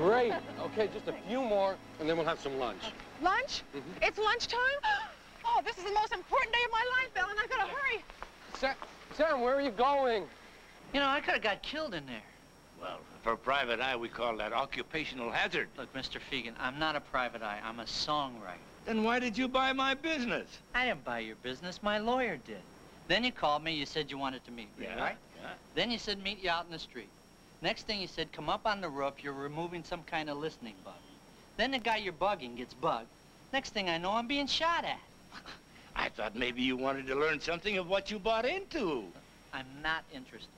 Yeah, that was great. Okay, just a few more, and then we'll have some lunch. Lunch? Mhm. It's lunchtime? Oh, this is the most important day of my life, Bill, and I've got to hurry. Sam, Sam, where are you going? You know, I could have got killed in there. Well, for private eye, we call that occupational hazard. Look, Mr. Fegan, I'm not a private eye. I'm a songwriter. Then why did you buy my business? I didn't buy your business. My lawyer did. Then you called me. You said you wanted to meet me, right? Yeah. Then you said meet you out in the street. Next thing you said, come up on the roof. You're removing some kind of listening bug. Then the guy you're bugging gets bugged. Next thing I know, I'm being shot at. I thought maybe you wanted to learn something of what you bought into. I'm not interested.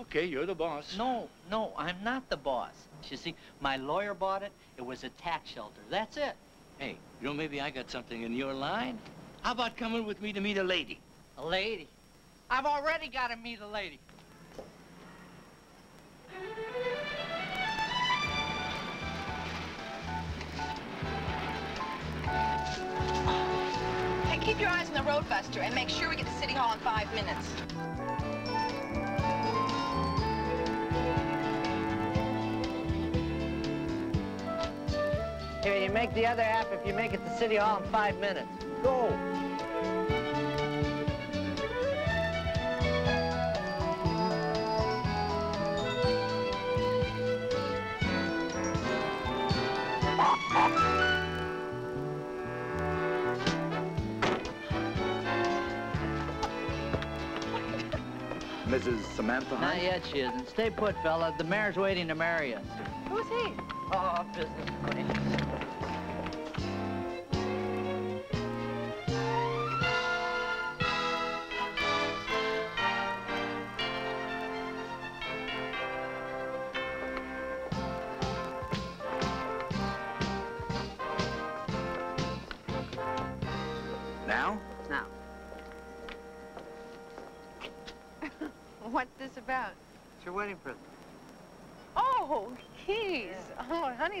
Okay, you're the boss. No, no, I'm not the boss. You see, my lawyer bought it. It was a tax shelter. That's it. Hey, you know, maybe I got something in your line. How about coming with me to meet a lady? A lady. I've already got to meet a lady. Hey, keep your eyes on the road, Buster, and make sure we get to City Hall in five minutes. Here, you make the other half if you make it to City Hall in five minutes. Go. Mrs. Samantha Not yet, she isn't. Stay put, fella. The mayor's waiting to marry us. Who's he? Oh, business acquaintance.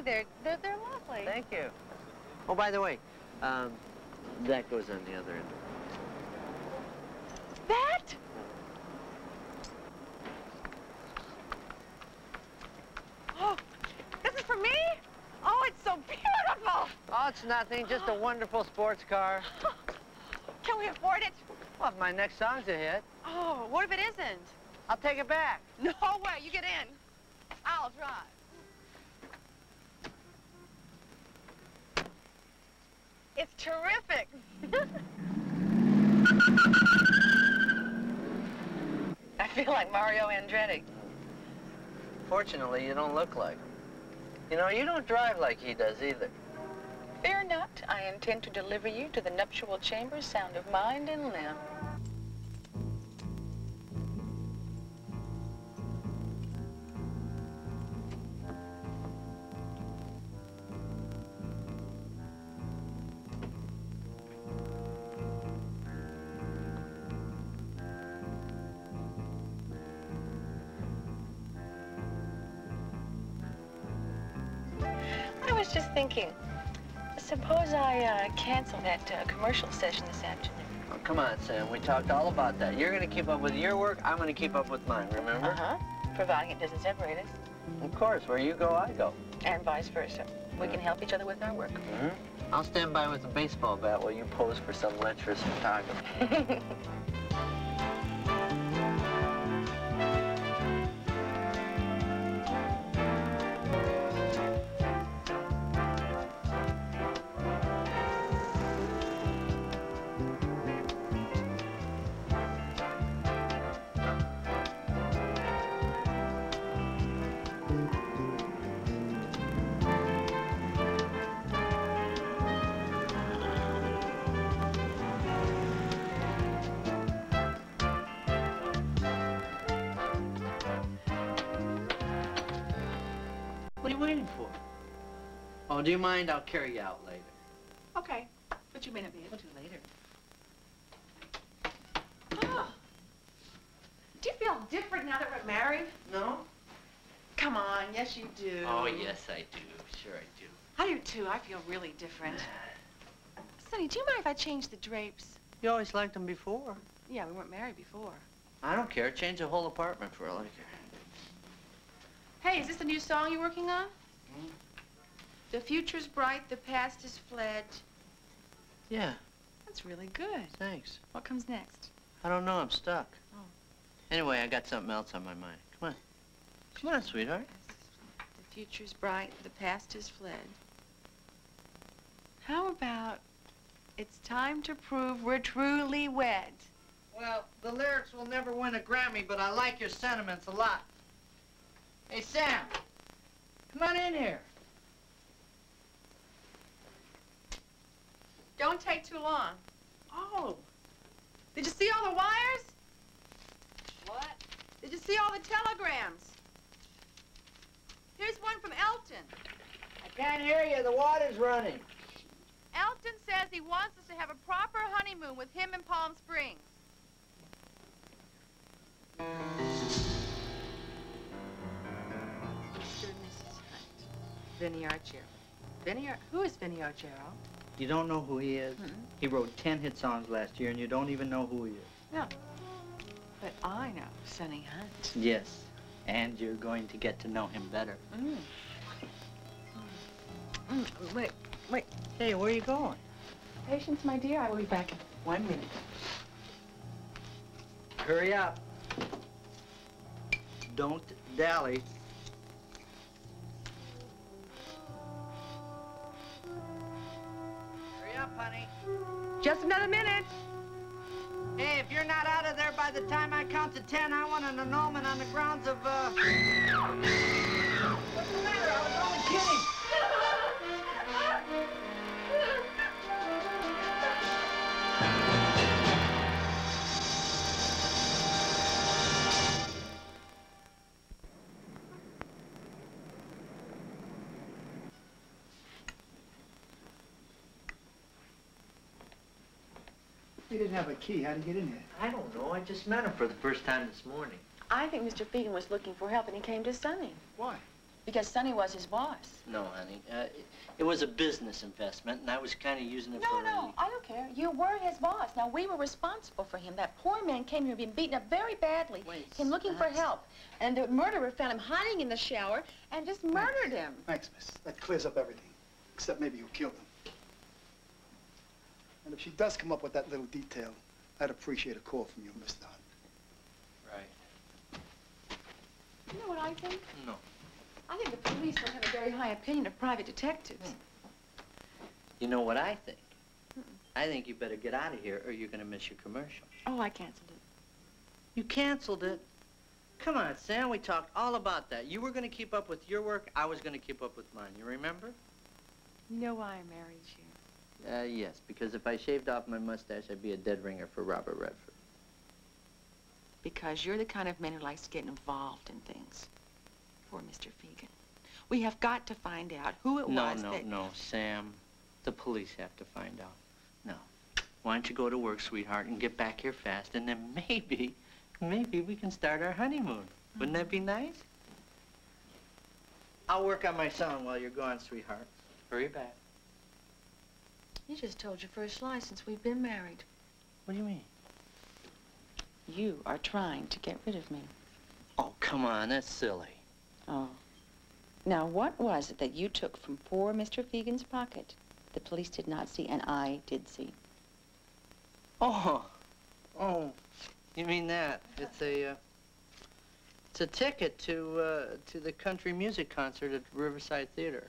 They're, they're, they're lovely. Thank you. Oh, by the way, um, that goes on the other end. That? Oh, this is for me? Oh, it's so beautiful. Oh, it's nothing. Just a wonderful sports car. Can we afford it? Well, if my next song's a hit, Oh, what if it isn't? I'll take it back. No way, you get in. I'll drive. It's terrific. I feel like Mario Andretti. Fortunately, you don't look like him. You know, you don't drive like he does either. Fear not, I intend to deliver you to the nuptial chamber sound of mind and limb. Cancel that uh, commercial session this afternoon. Oh, come on, Sam. We talked all about that. You're going to keep up with your work. I'm going to keep up with mine, remember? Uh-huh. Providing it doesn't separate us. Of course. Where you go, I go. And vice versa. We can help each other with our work. hmm I'll stand by with a baseball bat while you pose for some lecherous photographer. you mind? I'll carry you out later. okay. But you may not be able to later. Oh. Do you feel different now that we're married? No? Come on, yes you do. Oh, yes, I do. Sure I do. I do too. I feel really different. Sonny, do you mind if I change the drapes? You always liked them before. Yeah, we weren't married before. I don't care. Change the whole apartment for all I care. Hey, is this a new song you're working on? Hmm? The future's bright, the past is fled. Yeah, That's really good. thanks. What comes next? I don't know. I'm stuck. Oh. Anyway, I got something else on my mind. Come on. Come on, sweetheart. The future's bright, the past is fled. How about it's time to prove we're truly wed? Well, the lyrics will never win a Grammy, but I like your sentiments a lot. Hey, Sam, come on in here. Don't take too long. Oh, did you see all the wires? What? Did you see all the telegrams? Here's one from Elton. I can't hear you. The water's running. Elton says he wants us to have a proper honeymoon with him in Palm Springs. Mr. and Mrs. Hunt. Vinny Argero. Vinny Ar- Who is Vinny Argero? You don't know who he is? Mm-mm. He wrote 10 hit songs last year, and you don't even know who he is. No. But I know Sonny Hunt. Yes, and you're going to get to know him better. Mm. Mm, wait, wait. Hey, where are you going? Patience, my dear. I will be back in one minute. Hurry up. Don't dally. To ten, I want an annulment on the grounds of, uh... What's the matter? I was only kidding. You didn't have a key. How'd you get in here? I don't. I just met him for the first time this morning. I think Mr. Fegan was looking for help and he came to Sonny. Why? Because Sonny was his boss. No, honey. Uh, it, it was a business investment, and I was kind of using it No, for... no, I don't care. You were his boss. Now, we were responsible for him. That poor man came here being beaten up very badly. Wait, Came looking for help. And the murderer found him hiding in the shower and just murdered him. Thanks, miss. That clears up everything. Except maybe you killed him. And if she does come up with that little detail, I'd appreciate a call from you, Mr. Hunt. Right. You know what I think? No. I think the police don't have a very high opinion of private detectives. Hmm. You know what I think? Hmm. I think you better get out of here or you're gonna miss your commercial. Oh, I canceled it. You canceled it? Come on, Sam, we talked all about that. You were gonna keep up with your work, I was gonna keep up with mine. You remember? You know why I married you? Uh, yes, because if I shaved off my mustache, I'd be a dead ringer for Robert Redford. Because you're the kind of man who likes to get involved in things. Poor Mr. Fegan. We have got to find out who it No, was no, that... no, Sam. The police have to find out. No. Why don't you go to work, sweetheart, and get back here fast, and then maybe, maybe we can start our honeymoon. Wouldn't that be nice? I'll work on my song while you're gone, sweetheart. Hurry back. You just told your first lie since we've been married. What do you mean? You are trying to get rid of me. Oh, come on, that's silly. Oh. Now, what was it that you took from poor Mr. Fegan's pocket the police did not see and I did see? Oh, oh, you mean that? It's a, uh, it's a ticket to, uh, to the country music concert at Riverside Theater.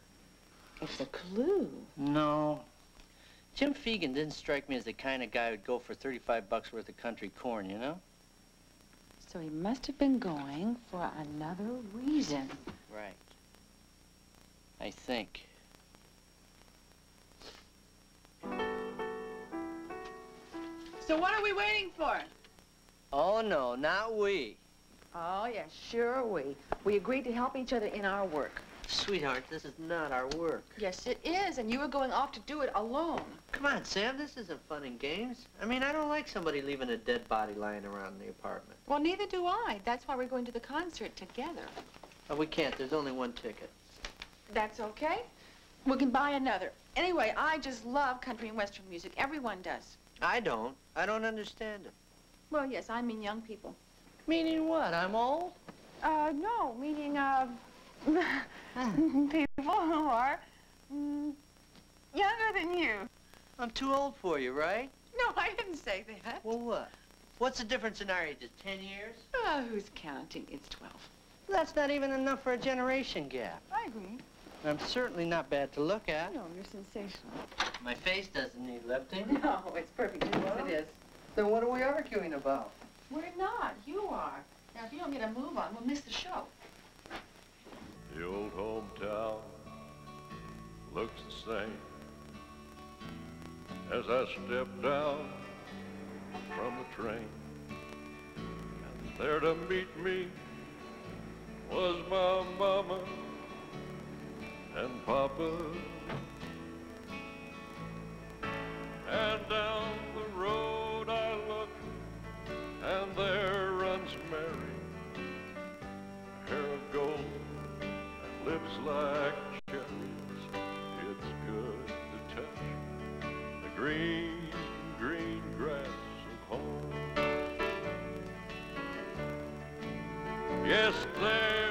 It's a clue. No. Jim Fegan didn't strike me as the kind of guy who'd go for 35 bucks worth of country corn, you know? So he must have been going for another reason. Right. I think. So what are we waiting for? Oh, no, not we. Oh, yes, sure we. We agreed to help each other in our work. Sweetheart, this is not our work. Yes, it is, and you are going off to do it alone. Come on, Sam, this isn't fun and games. I mean, I don't like somebody leaving a dead body lying around in the apartment. Well, neither do I. That's why we're going to the concert together. Oh, we can't. There's only one ticket. That's okay. We can buy another. Anyway, I just love country and western music. Everyone does. I don't. I don't understand it. Well, yes, I mean young people. Meaning what? I'm old? Uh, no, meaning, uh, people who are mm, younger than you. I'm too old for you, right? No, I didn't say that. Well, what? What's the difference in our ages? Ten years? Oh, who's counting? It's 12. That's not even enough for a generation gap. I agree. I'm certainly not bad to look at. No, you're sensational. My face doesn't need lifting. No, it's perfect as it is. Then what are we arguing about? We're not. You are. Now, if you don't get a move on, we'll miss the show. The old hometown looks the same as I step down from the train. And there to meet me was my mama and papa. And down the road I look, and there runs Mary, lips like cherries. It's good to touch the green, green grass of home. Yes, they'll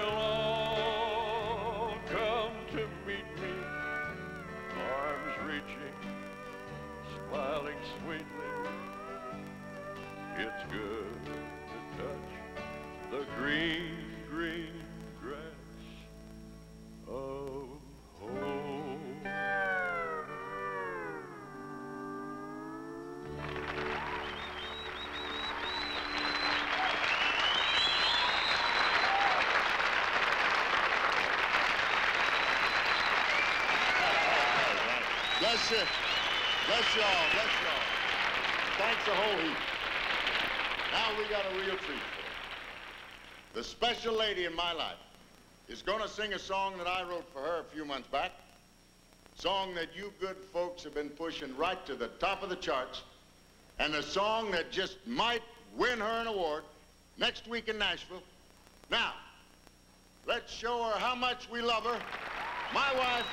special lady in my life is going to sing a song that I wrote for her a few months back. Song that you good folks have been pushing right to the top of the charts. And a song that just might win her an award next week in Nashville. Now, let's show her how much we love her. My wife,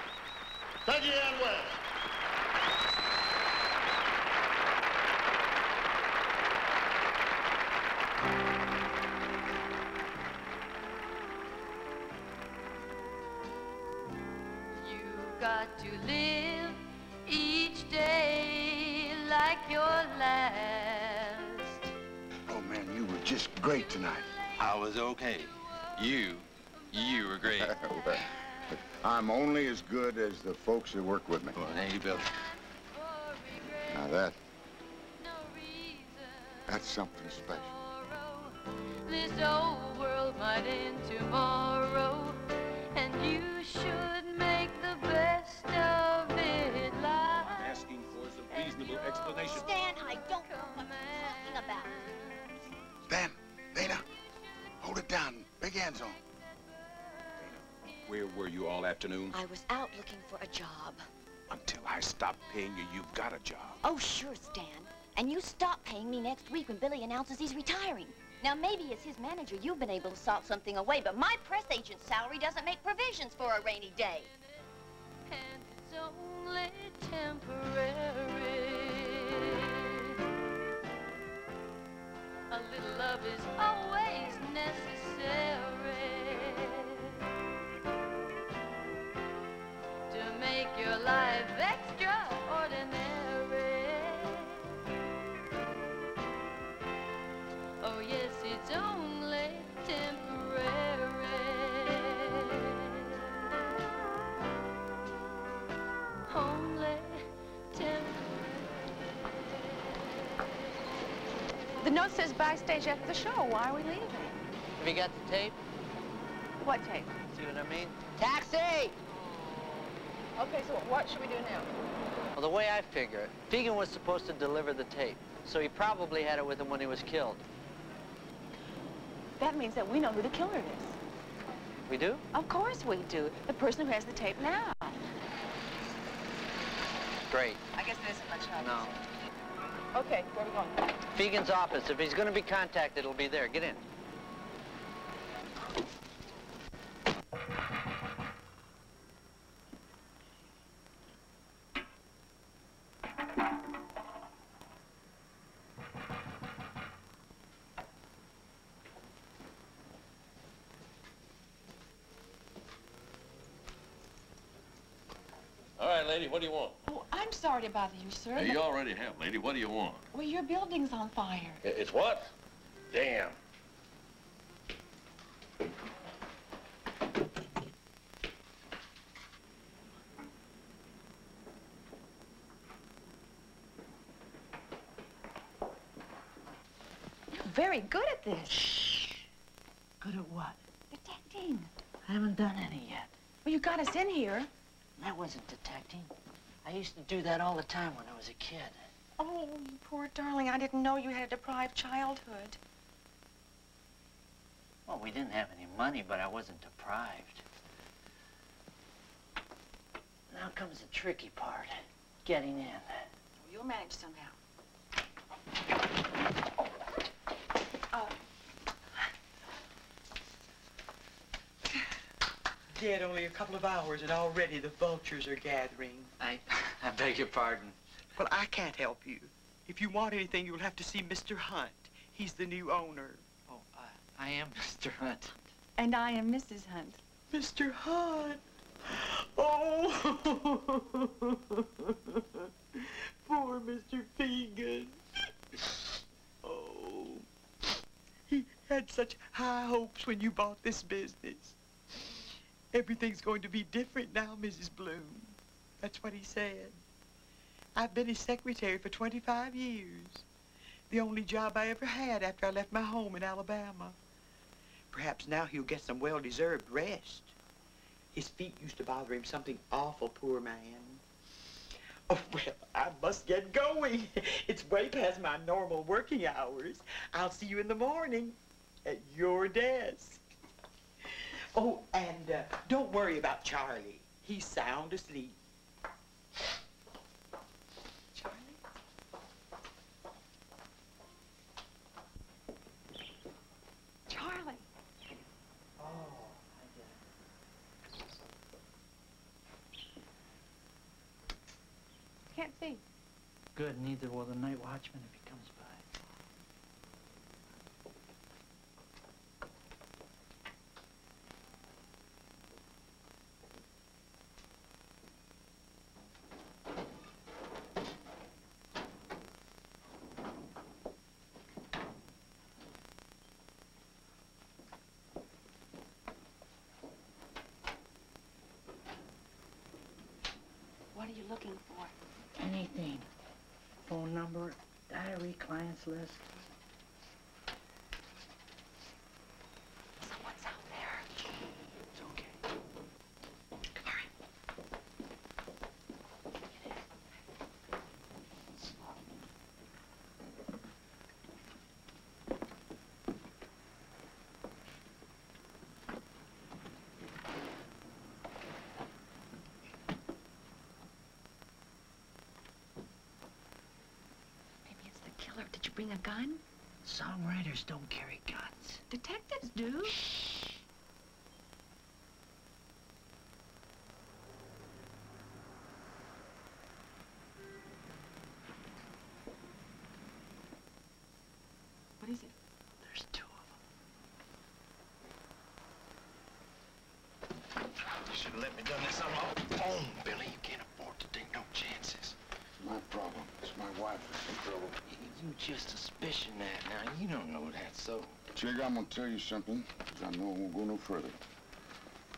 Peggy Ann West. Was okay. You, you were great. Well, I'm only as good as the folks that work with me. Well, there you built it. Now that, that's something special. This old world might end tomorrow, and you should make the best of it. Life asking for is a reasonable explanation. Stan, Big hands on. Where were you all afternoon? I was out looking for a job. Until I stop paying you, you've got a job. Oh, sure, Stan. And you stop paying me next week when Billy announces he's retiring. Now, maybe as his manager, you've been able to salt something away, but my press agent's salary doesn't make provisions for a rainy day. and it's only temporary. A little love is always necessary to make your life extraordinary. The note says backstage after the show. Why are we leaving? Have you got the tape? What tape? See what I mean? Taxi! Okay, so what should we do now? Well, the way I figure it, Fegan was supposed to deliver the tape, so he probably had it with him when he was killed. That means that we know who the killer is. We do? Of course we do. The person who has the tape now. Great. I guess there isn't much help. No. Okay, where are we going? Fegan's office. If he's going to be contacted, it'll be there. Get in. All right, lady, what do you want? I'm sorry to bother you, sir. Hey, you already have, lady. What do you want? Well, your building's on fire. It's what? Damn. You're very good at this. Good at what? Detecting. I haven't done any yet. Well, you got us in here. That wasn't detecting. I used to do that all the time when I was a kid. Oh, you poor darling. I didn't know you had a deprived childhood. Well, we didn't have any money, but I wasn't deprived. Now comes the tricky part, getting in. You'll manage somehow. Dead only a couple of hours, and already the vultures are gathering. I, I beg your pardon. Well, I can't help you. If you want anything, you'll have to see Mr. Hunt. He's the new owner. Oh, I, I am Mr. Hunt. and I am Mrs. Hunt. Mr. Hunt. Oh, poor Mr. Fegan. Oh, he had such high hopes when you bought this business. Everything's going to be different now, Mrs. Bloom. That's what he said. I've been his secretary for 25 years. The only job I ever had after I left my home in Alabama. Perhaps now he'll get some well-deserved rest. His feet used to bother him something awful, poor man. Oh, well, I must get going. It's way past my normal working hours. I'll see you in the morning at your desk. Oh, and uh, don't worry about Charlie. He's sound asleep. Charlie. Charlie. Oh, I Can't see. Good, neither will the night watchman if he comes by. What are you looking for? Anything. Phone number, diary, clients list. Killer. Did you bring a gun? Songwriters don't carry guns. Detectives do. What is it? There's two of them. You should have let me done this on my own, Billy. You can't afford to take no chances. My problem is my wife just suspicion that now. You don't know that, so. Jig, I'm gonna tell you something, 'cause I know I won't go no further.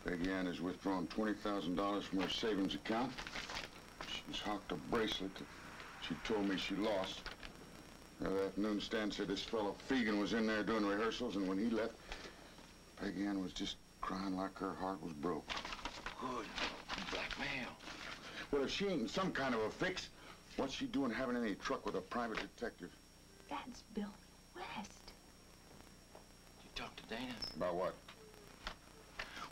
Peggy Ann has withdrawn $20,000 from her savings account. She's hocked a bracelet that she told me she lost. The other afternoon, Stan said this fellow Fegan was in there doing rehearsals, and when he left, Peggy Ann was just crying like her heart was broke. Good. Blackmail. Well, if she ain't in some kind of a fix, what's she doing having any truck with a private detective? That's Billy West. You talk to Dana? About what?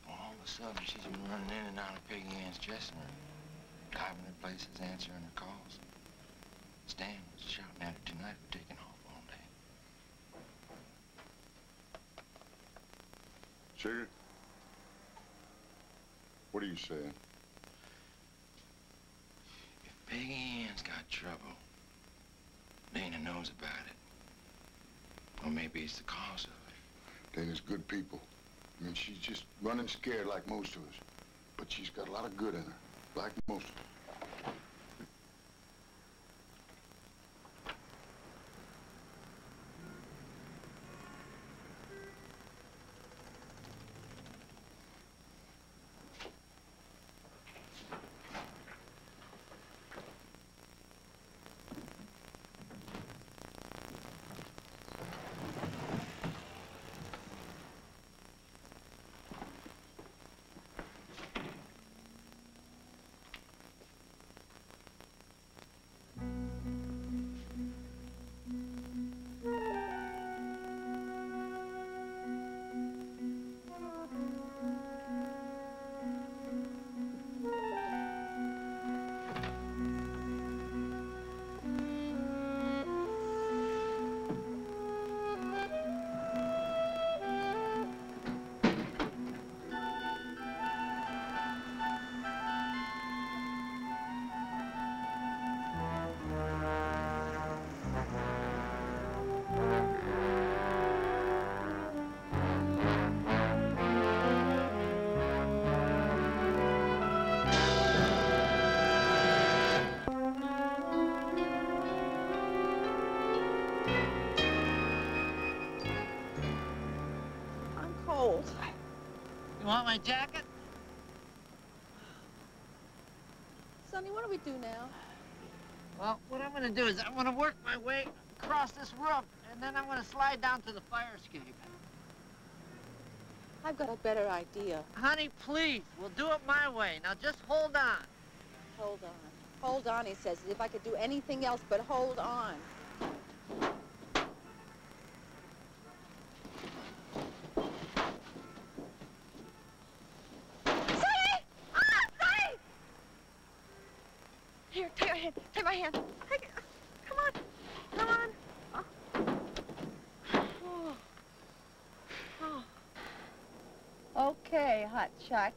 Well, all of a sudden, she's been running in and out of Peggy Ann's dressing room, diving in places, answering her calls. Stan was shouting at her tonight for taking off all day. Sugar? What are you saying? If Peggy Ann's got trouble, Dana knows about it. Or maybe it's the cause of it. Dana's good people. I mean, she's just running scared like most of us. But she's got a lot of good in her, like most of us. My jacket? Sonny, what do we do now? Well, what I'm gonna do is I'm gonna work my way across this roof, and then I'm gonna slide down to the fire escape. I've got a better idea. Honey, please, we'll do it my way. Now just hold on. Hold on. Hold on, he says, as if I could do anything else but hold on. My hand. Take my hand. Take it. Come on. Come on. Oh. Oh. Oh. Okay, hot shot.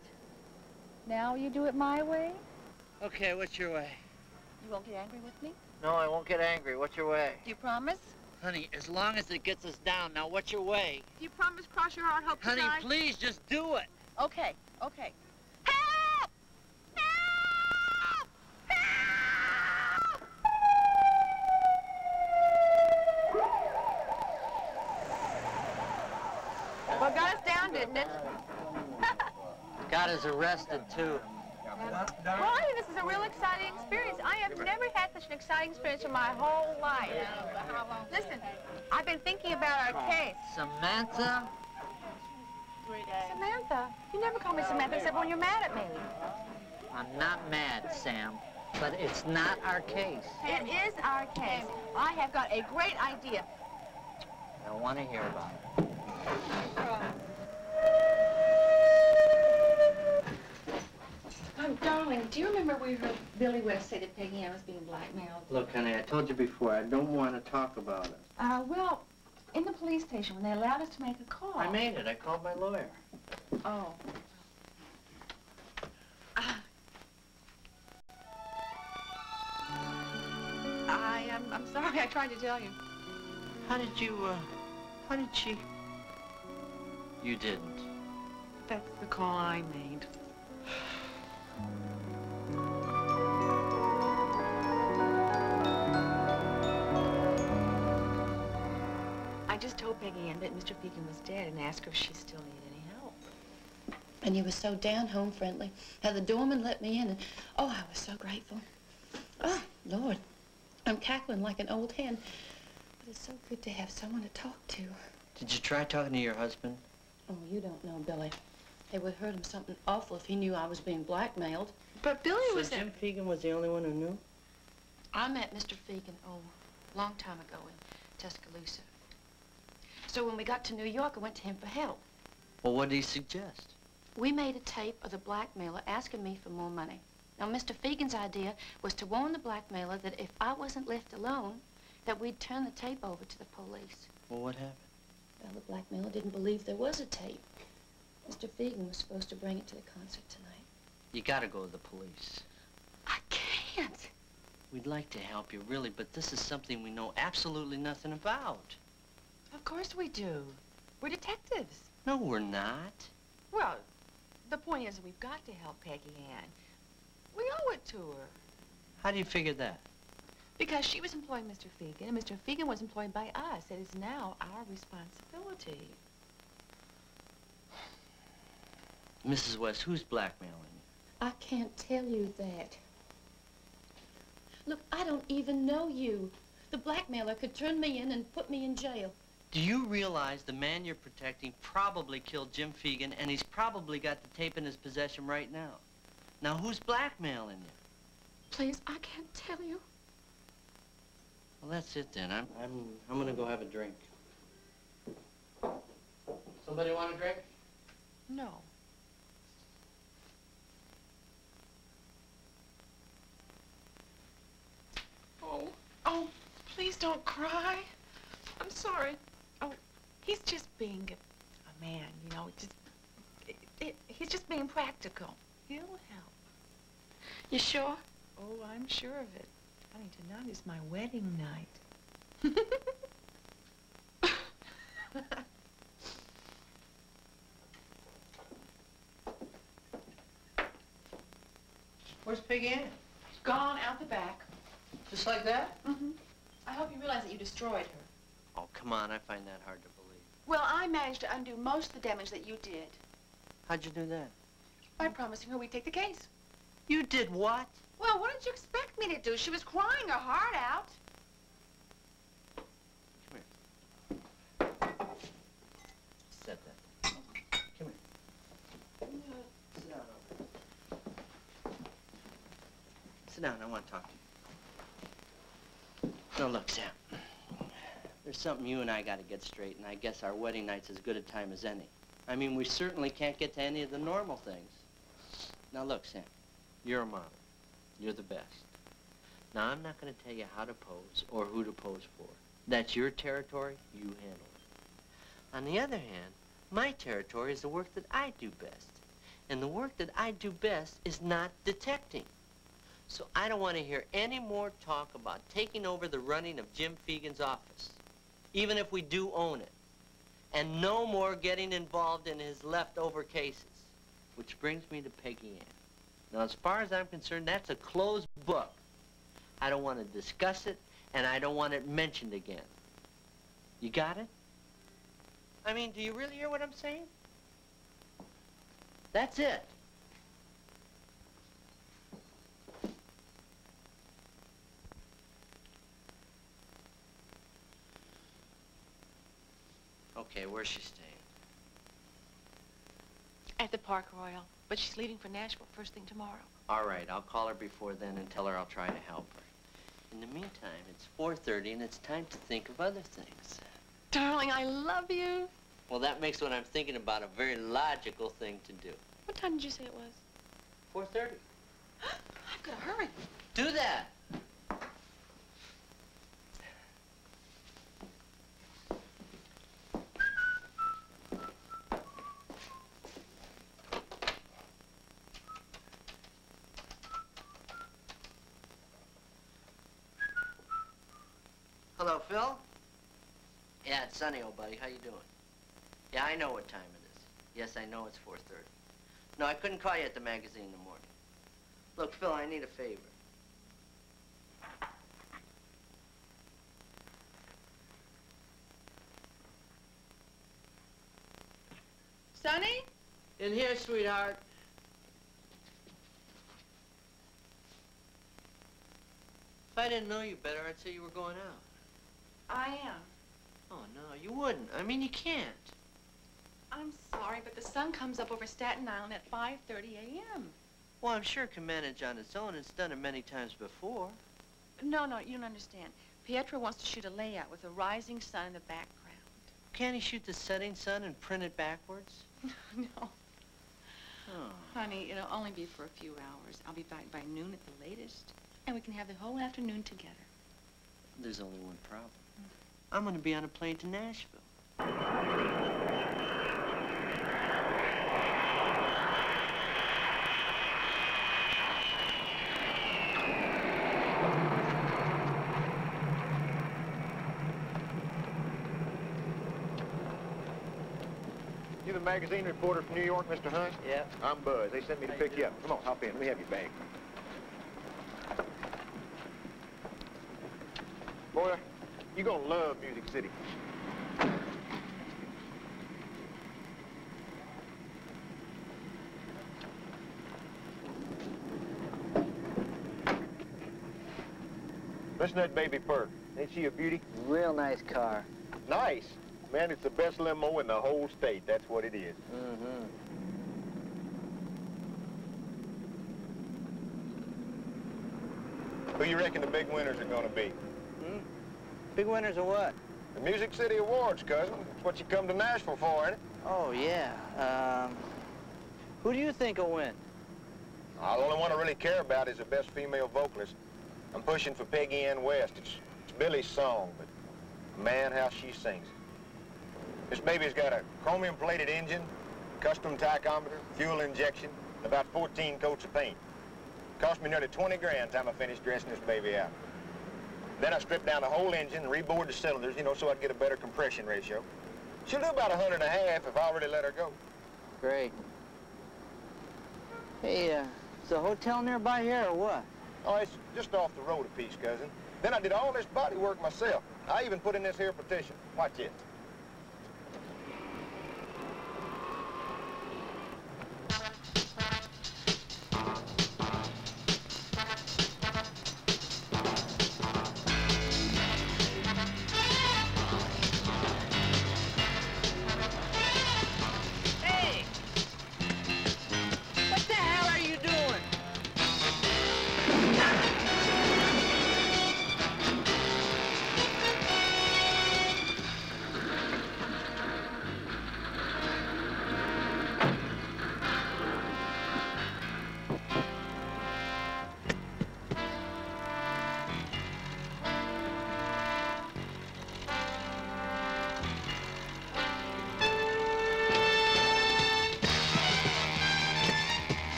Now you do it my way? Okay, what's your way? You won't get angry with me? No, I won't get angry. What's your way? Do you promise? Honey, as long as it gets us down. Now, what's your way? Do you promise cross your heart, hope Honey, please, just do it. Okay, okay. Well, got us down, didn't it? Us arrested, too. Well, I think this is a real exciting experience. I have never had such an exciting experience in my whole life. Listen, I've been thinking about our case. Samantha? Samantha? You never call me Samantha except when you're mad at me. I'm not mad, Sam, but it's not our case. It is our case. I have got a great idea. I don't want to hear about it. Darling, do you remember we heard Billy West say that Peggy I was being blackmailed? Look, honey, I told you before, I don't want to talk about it. Uh, well, in the police station, when they allowed us to make a call. I made it. I called my lawyer. Oh. I am, I'm sorry, I tried to tell you. How did you, uh, how did she... You didn't. That's the call I made. Peggy Ann that Mr. Fegan was dead and asked her if she still needed any help. And you were so down home friendly. How the doorman let me in, and oh, I was so grateful. Oh, Lord, I'm cackling like an old hen. But it's so good to have someone to talk to. Did you try talking to your husband? Oh, you don't know, Billy. It would hurt him something awful if he knew I was being blackmailed. But Billy So was Jim Fegan was the only one who knew? I met Mr. Fegan, oh, a long time ago in Tuscaloosa. So when we got to New York, I went to him for help. Well, what did he suggest? We made a tape of the blackmailer asking me for more money. Now, Mr. Fegan's idea was to warn the blackmailer that if I wasn't left alone, that we'd turn the tape over to the police. Well, what happened? Well, the blackmailer didn't believe there was a tape. Mr. Fegan was supposed to bring it to the concert tonight. You gotta go to the police. I can't. We'd like to help you, really, but this is something we know absolutely nothing about. Of course we do. We're detectives. No, we're not. Well, the point is we've got to help Peggy Ann. We owe it to her. How do you figure that? Because she was employing Mr. Fegan, and Mr. Fegan was employed by us. It is now our responsibility. Mrs. West, who's blackmailing you? I can't tell you that. Look, I don't even know you. The blackmailer could turn me in and put me in jail. Do you realize the man you're protecting probably killed Jim Fegan, and he's probably got the tape in his possession right now? Now, who's blackmailing you? Please, I can't tell you. Well, that's it then. I'm, I'm, I'm gonna go have a drink. Somebody want a drink? No. Oh, oh, please don't cry. I'm sorry. He's just being a, a man, you know, just, it, it, he's just being practical. He'll help. You sure? Oh, I'm sure of it. Honey, tonight is my wedding night. Where's Peggy Ann? Gone out the back. Just like that? Mm-hmm. I hope you realize that you destroyed her. Oh, come on. I find that hard to believe. Well, I managed to undo most of the damage that you did. How'd you do that? By promising her we'd take the case. You did what? Well, what did you expect me to do? She was crying her heart out. Come here. Set that. Come here. Sit down. over. Sit down. I want to talk to you. No, look, Sam. There's something you and I got to get straight, and I guess our wedding night's as good a time as any. I mean, we certainly can't get to any of the normal things. Now, look, Sam. You're a model. You're the best. Now, I'm not going to tell you how to pose or who to pose for. That's your territory. You handle it. On the other hand, my territory is the work that I do best. And the work that I do best is not detecting. So I don't want to hear any more talk about taking over the running of Jim Fegan's office, even if we do own it. And no more getting involved in his leftover cases. Which brings me to Peggy Ann. Now, as far as I'm concerned, that's a closed book. I don't want to discuss it, and I don't want it mentioned again. You got it? I mean, do you really hear what I'm saying? That's it. Okay, where's she staying? At the Park Royal. But she's leaving for Nashville first thing tomorrow. All right, I'll call her before then and tell her I'll try to help her. In the meantime, it's 4.30 and it's time to think of other things. Darling, I love you. Well, that makes what I'm thinking about a very logical thing to do. What time did you say it was? 4.30. I've got to hurry. Do that. Hello, Phil? Yeah, it's Sonny, old buddy. How you doing? Yeah, I know what time it is. Yes, I know it's 4.30. No, I couldn't call you at the magazine in the morning. Look, Phil, I need a favor. Sonny? In here, sweetheart. If I didn't know you better, I'd say you were going out. I am. Oh, no, you wouldn't. I mean, you can't. I'm sorry, but the sun comes up over Staten Island at 5.30 a.m. Well, I'm sure it can manage on its own. It's done it many times before. No, no, you don't understand. Pietro wants to shoot a layout with a rising sun in the background. Can't he shoot the setting sun and print it backwards? no. Oh. Honey, it'll only be for a few hours. I'll be back by noon at the latest, and we can have the whole afternoon together. There's only one problem. I'm going to be on a plane to Nashville. Magazine reporter from New York, Mr. Hunt? Yeah. I'm Buzz. They sent me to pick you up. Come on, hop in. Let me have your bag. Boy, you're gonna love Music City. Listen to that baby purr. Ain't she a beauty? Real nice car. Nice. Man, it's the best limo in the whole state. That's what it is. Mm-hmm. Who you reckon the big winners are gonna be? Hmm? Big winners of what? The Music City Awards, cousin. That's what you come to Nashville for, ain't it? Oh, yeah. Um, who do you think will win? The only one I really care about is the best female vocalist. I'm pushing for Peggy Ann West. It's, it's Billy's song, but man, how she sings. This baby's got a chromium-plated engine, custom tachometer, fuel injection, and about 14 coats of paint. Cost me nearly 20 grand time I finished dressing this baby out. Then I stripped down the whole engine and rebored the cylinders, you know, so I'd get a better compression ratio. She'll do about a hundred and a half if I already let her go. Great. Hey, uh, is the hotel nearby here or what? Oh, it's just off the road a piece, cousin. Then I did all this body work myself. I even put in this here petition. Watch it.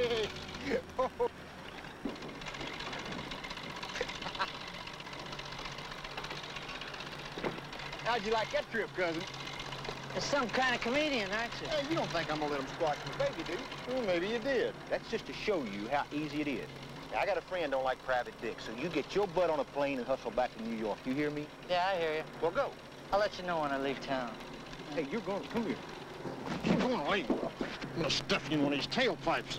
How'd you like that trip, cousin? You're some kind of comedian, aren't you? Hey, you don't think I'm gonna let him squash my baby, do you? Well, maybe you did. That's just to show you how easy it is. Now, I got a friend don't like private dicks, so you get your butt on a plane and hustle back to New York. You hear me? Yeah, I hear you. Well, go. I'll let you know when I leave town. Hey, you're going. Come here. You're going to leave. I'm gonna stuff you in one of these tailpipes.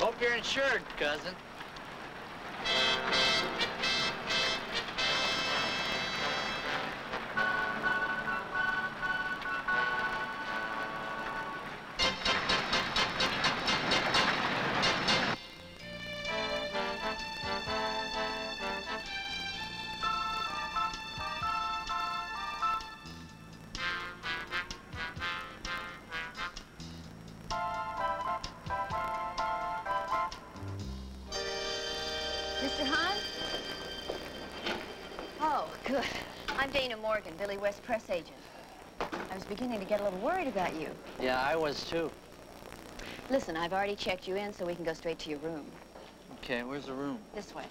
Hope you're insured, cousin. Morgan, Billy West press agent. I was beginning to get a little worried about you. Yeah, I was too. Listen, I've already checked you in so we can go straight to your room. Okay, where's the room? This way.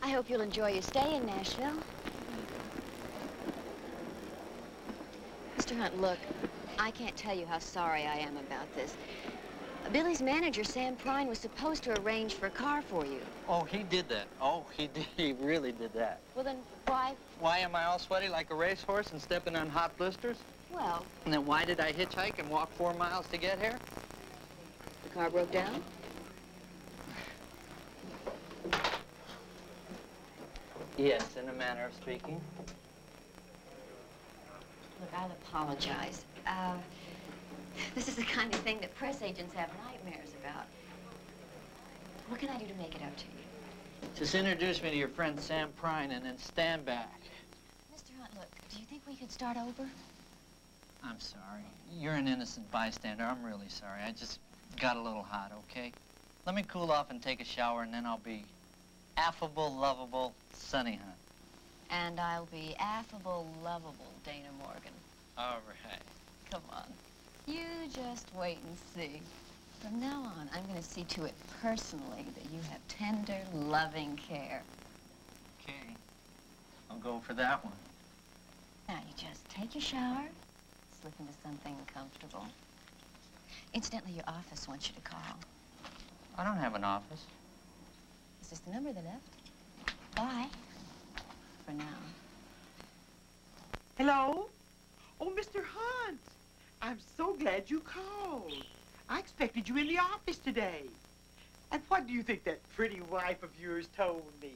I hope you'll enjoy your stay in Nashville. Mr. Hunt, look, I can't tell you how sorry I am about this. Billy's manager, Stan Prine, was supposed to arrange for a car for you. Oh, he did that. Oh, he did. He really did that. Well, then why? Why am I all sweaty like a racehorse and stepping on hot blisters? Well, And then why did I hitchhike and walk four miles to get here? the car broke down? Yes, in a manner of speaking. Look, I'll apologize. Uh, this is the kind of thing that press agents have nightmares about. What can I do to make it up to you? Just introduce me to your friend Stan Prine and then stand back. Mr. Hunt, look, do you think we could start over? I'm sorry. You're an innocent bystander. I'm really sorry. I just got a little hot, okay? Let me cool off and take a shower, and then I'll be affable, lovable, Sonny Hunt. And I'll be affable, lovable, Dana Morgan. All right. Come on. You just wait and see. From now on, I'm going to see to it personally that you have tender, loving care. Okay. I'll go for that one. Now, you just take your shower, slip into something comfortable. Incidentally, your office wants you to call. I don't have an office. Is this the number they left? Bye. For now. Hello? Oh, Mr. Hunt. I'm so glad you called. I expected you in the office today. And what do you think that pretty wife of yours told me?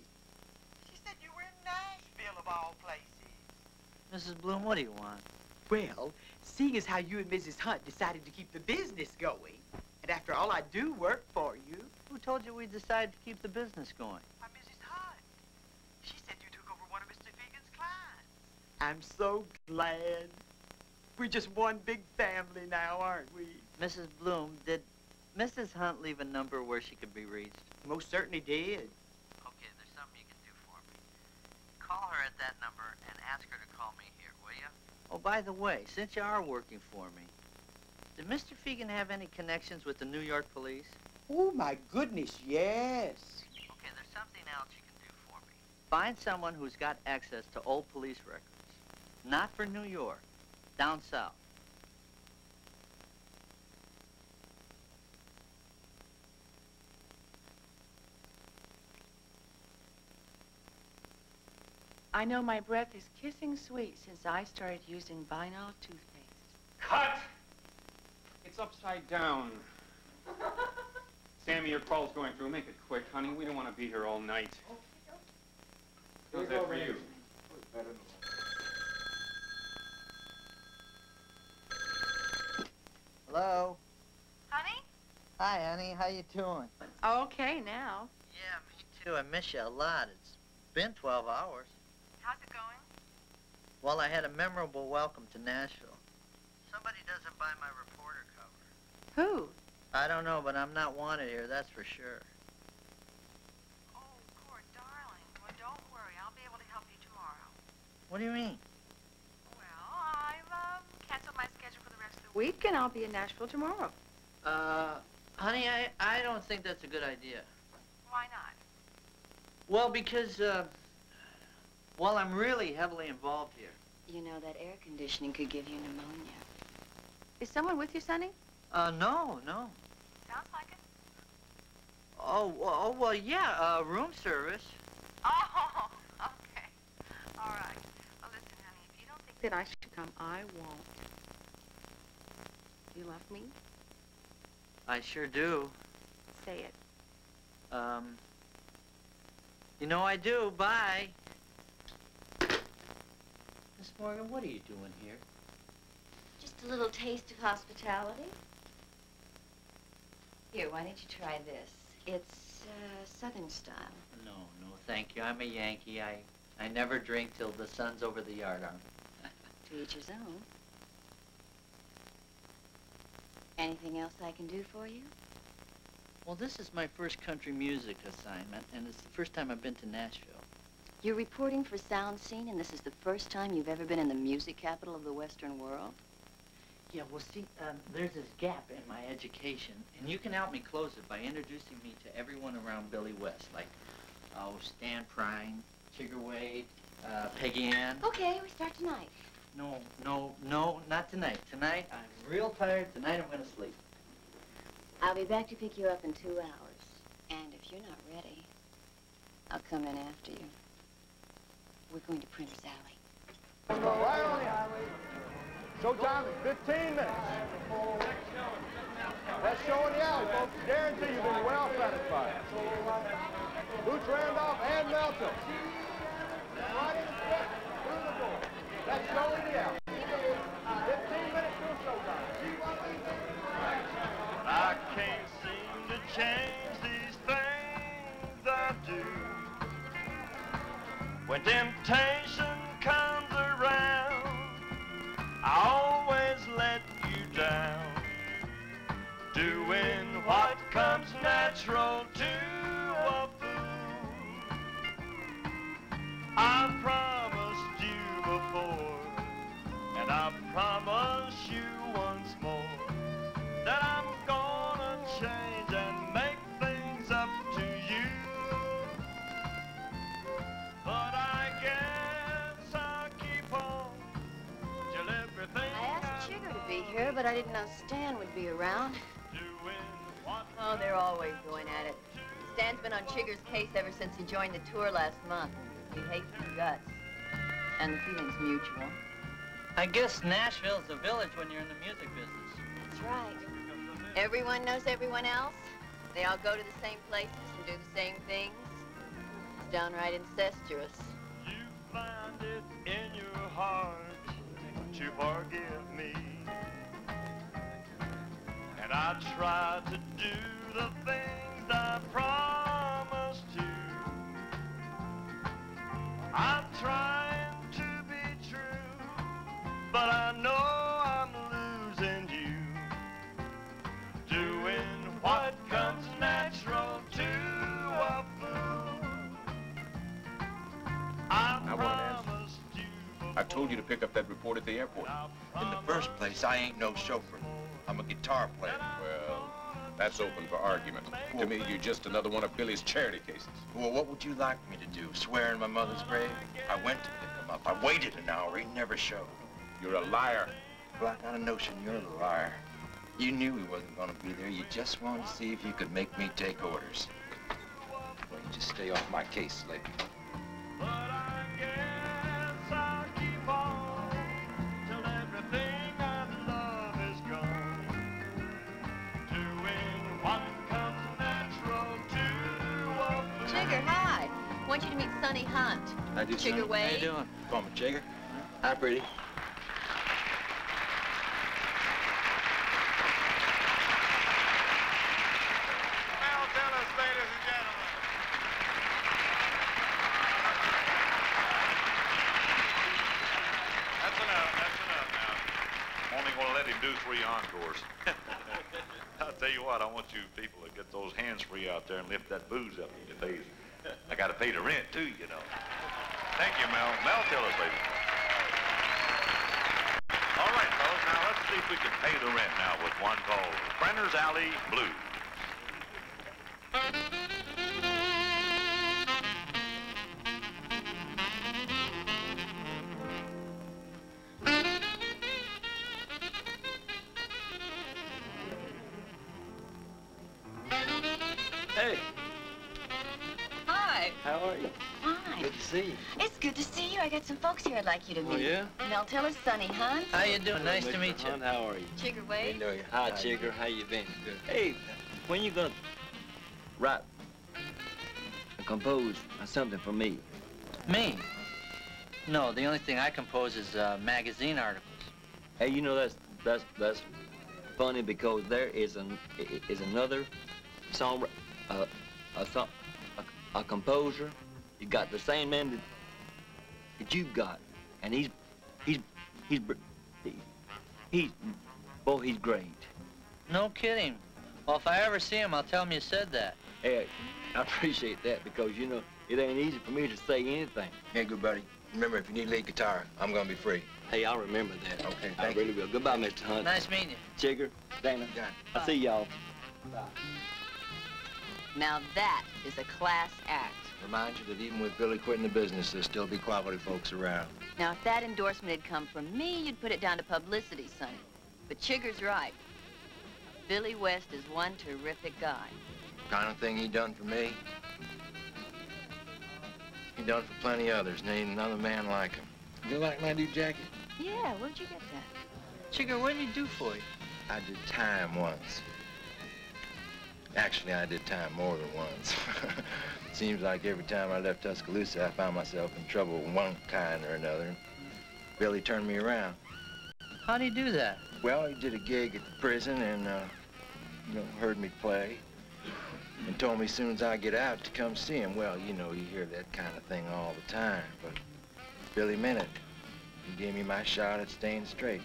She said you were in Nashville, of all places. Mrs. Bloom, what do you want? Well, seeing as how you and Mrs. Hunt decided to keep the business going, and after all, I do work for you. Who told you we decided to keep the business going? Why, Mrs. Hunt. She said you took over one of Mr. Fegan's clients. I'm so glad. We're just one big family now, aren't we? Mrs. Bloom, did Mrs. Hunt leave a number where she could be reached? Most certainly did. Okay, there's something you can do for me. Call her at that number and ask her to call me here, will you? Oh, by the way, since you are working for me, did Mr. Fegan have any connections with the New York police? Oh, my goodness, yes. Okay, there's something else you can do for me. Find someone who's got access to old police records. Not for New York, down south. I know my breath is kissing sweet since I started using vinyl toothpaste. Cut! It's upside down. Sammy, your call's going through. Make it quick, honey. We don't want to be here all night. How's that for you? Hello? Honey? Hi, honey. How you doing? Okay, now. Yeah, me too. I miss you a lot. It's been 12 hours. How's it going? Well, I had a memorable welcome to Nashville. Somebody doesn't buy my reporter cover. Who? I don't know, but I'm not wanted here, that's for sure. Oh, Court, darling. Well, don't worry. I'll be able to help you tomorrow. What do you mean? Well, I've um, canceled my schedule for the rest of the week, and I'll be in Nashville tomorrow. Uh, honey, I, I don't think that's a good idea. Why not? Well, because, uh, well, I'm really heavily involved here. You know, that air conditioning could give you pneumonia. Is someone with you, Sonny? Uh, no, no. Sounds like it. Oh, well, oh, well, yeah, uh, room service. Oh, okay. All right. Well, listen, honey, if you don't think that I should come, I won't. You love me? I sure do. Say it. Um, you know I do. Bye. Miss Morgan, what are you doing here? Just a little taste of hospitality. Here, why don't you try this? It's uh, Southern style. No, no, thank you. I'm a Yankee. I, I never drink till the sun's over the yardarm. To each his own. Anything else I can do for you? Well, this is my first country music assignment, and it's the first time I've been to Nashville. You're reporting for Sound Scene, and this is the first time you've ever been in the music capital of the Western world? Yeah, well, see, um, there's this gap in my education, and you can help me close it by introducing me to everyone around Billy West, like, oh, Stan Prine, Chigger Wade, uh, Peggy Ann. Okay, we start tonight. No, no, no, not tonight. Tonight, I'm real tired. Tonight, I'm gonna sleep. I'll be back to pick you up in two hours. And if you're not ready, I'll come in after you. We're going to Printer's Alley. Right on the highway. Showtime in 15 minutes. That's showing the alley, folks. Guarantee you've been well satisfied. Boots Randolph and Melton. Right in the step, through the door. That's showing the alley. Change these things I do. When temptation comes around, I always let you down. Doing what comes natural to a fool. I promised you before, and I promise you to be here, but I didn't know Stan would be around. Oh, they're always going at it. Stan's been on Chigger's case ever since he joined the tour last month. He hates his guts. And the feeling's mutual. I guess Nashville's a village when you're in the music business. That's right. Everyone knows everyone else. They all go to the same places and do the same things. It's downright incestuous. You find it in your heart to forgive me. I tried to do the things I promised to. I'm trying to be true, but I know I'm losing you. Doing what comes natural to a fool. I, I promised you. I told you to pick up that report at the airport. In the first place, I ain't no chauffeur. I'm a guitar player. Well, that's open for argument. To me, you're just another one of Billy's charity cases. Well, what would you like me to do? Swear in my mother's grave? I went to pick him up. I waited an hour. He never showed. You're a liar. Well, I got a notion you're the liar. You knew he wasn't going to be there. You just wanted to see if you could make me take orders. Well, you just stay off my case, lady. I do, Chigger son. Wade. How you doing? Call me Chigger. Hi, pretty. Mel Tillis, ladies and gentlemen. That's enough, that's enough now. I'm only gonna let him do three encores. I'll tell you what, I want you people to get those hands free out there and lift that booze up in your face. I gotta pay the rent too, you know. Thank you, Mel. Mel Tillis, ladies. All right, fellas, now let's see if we can pay the rent now with one called Printer's Alley Blues. I'd like you to Oh, meet. yeah? Mel Tillis, Sonny Hunt. How you doing? Nice to Mr. meet you. Hunt, how are you? Chigger Wade. know you. Hi, Chigger. How you been? Good. Hey, when you gonna write and compose something for me? Me? No, the only thing I compose is uh, magazine articles. Hey, you know that's that's that's funny because there is an i- i- is another song, uh, a song, a, a composer. You got the same man that, that you've got, and he's he's he's br- he's boy he's great. No kidding. Well, if I ever see him, I'll tell him you said that. Hey, I appreciate that because you know it ain't easy for me to say anything. Hey, good buddy. Remember, if you need lead guitar, I'm gonna be free. Hey, I'll remember that. Okay, I thank really will. Goodbye, Mr. Hunt. Nice meeting you. Chigger, Dana. Got it. I'll see y'all. Now that is a class act. Remind you that even with Billy quitting the business, there'll still be quality folks around. Now, if that endorsement had come from me, you'd put it down to publicity, Sonny. But Chigger's right. Billy West is one terrific guy. Kind of thing he done for me, he done for plenty others, and ain't another man like him. You like my new jacket? Yeah, where'd you get that? Chigger, what did he do for you? I did time once. Actually, I did time more than once. Seems like every time I left Tuscaloosa, I found myself in trouble of one kind or another. Billy turned me around. How'd he do that? Well, he did a gig at the prison and, uh, you know, heard me play and told me as soon as I get out to come see him. Well, you know, you hear that kind of thing all the time, but Billy meant it. He gave me my shot at staying straight.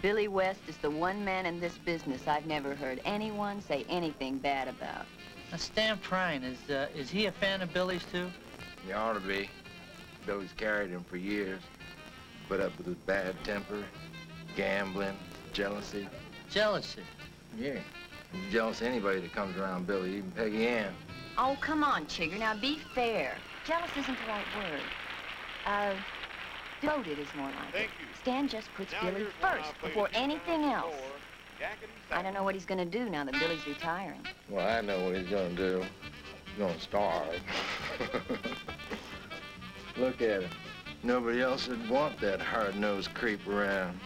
Billy West is the one man in this business I've never heard anyone say anything bad about. Now, Stan Prine, is, uh, is he a fan of Billy's, too? He ought to be. Billy's carried him for years. Put up with his bad temper, gambling, jealousy. Jealousy? Yeah. He's jealous of anybody that comes around Billy, even Peggy Ann. Oh, come on, Chigger. Now, be fair. Jealous isn't the right word. Uh, devoted is more like Thank it. you. Stan just puts Now Billy here's one first I'll play before anything else. I don't know what he's gonna do now that Billy's retiring. Well, I know what he's gonna do. He's gonna starve. Look at him. Nobody else would want that hard-nosed creep around.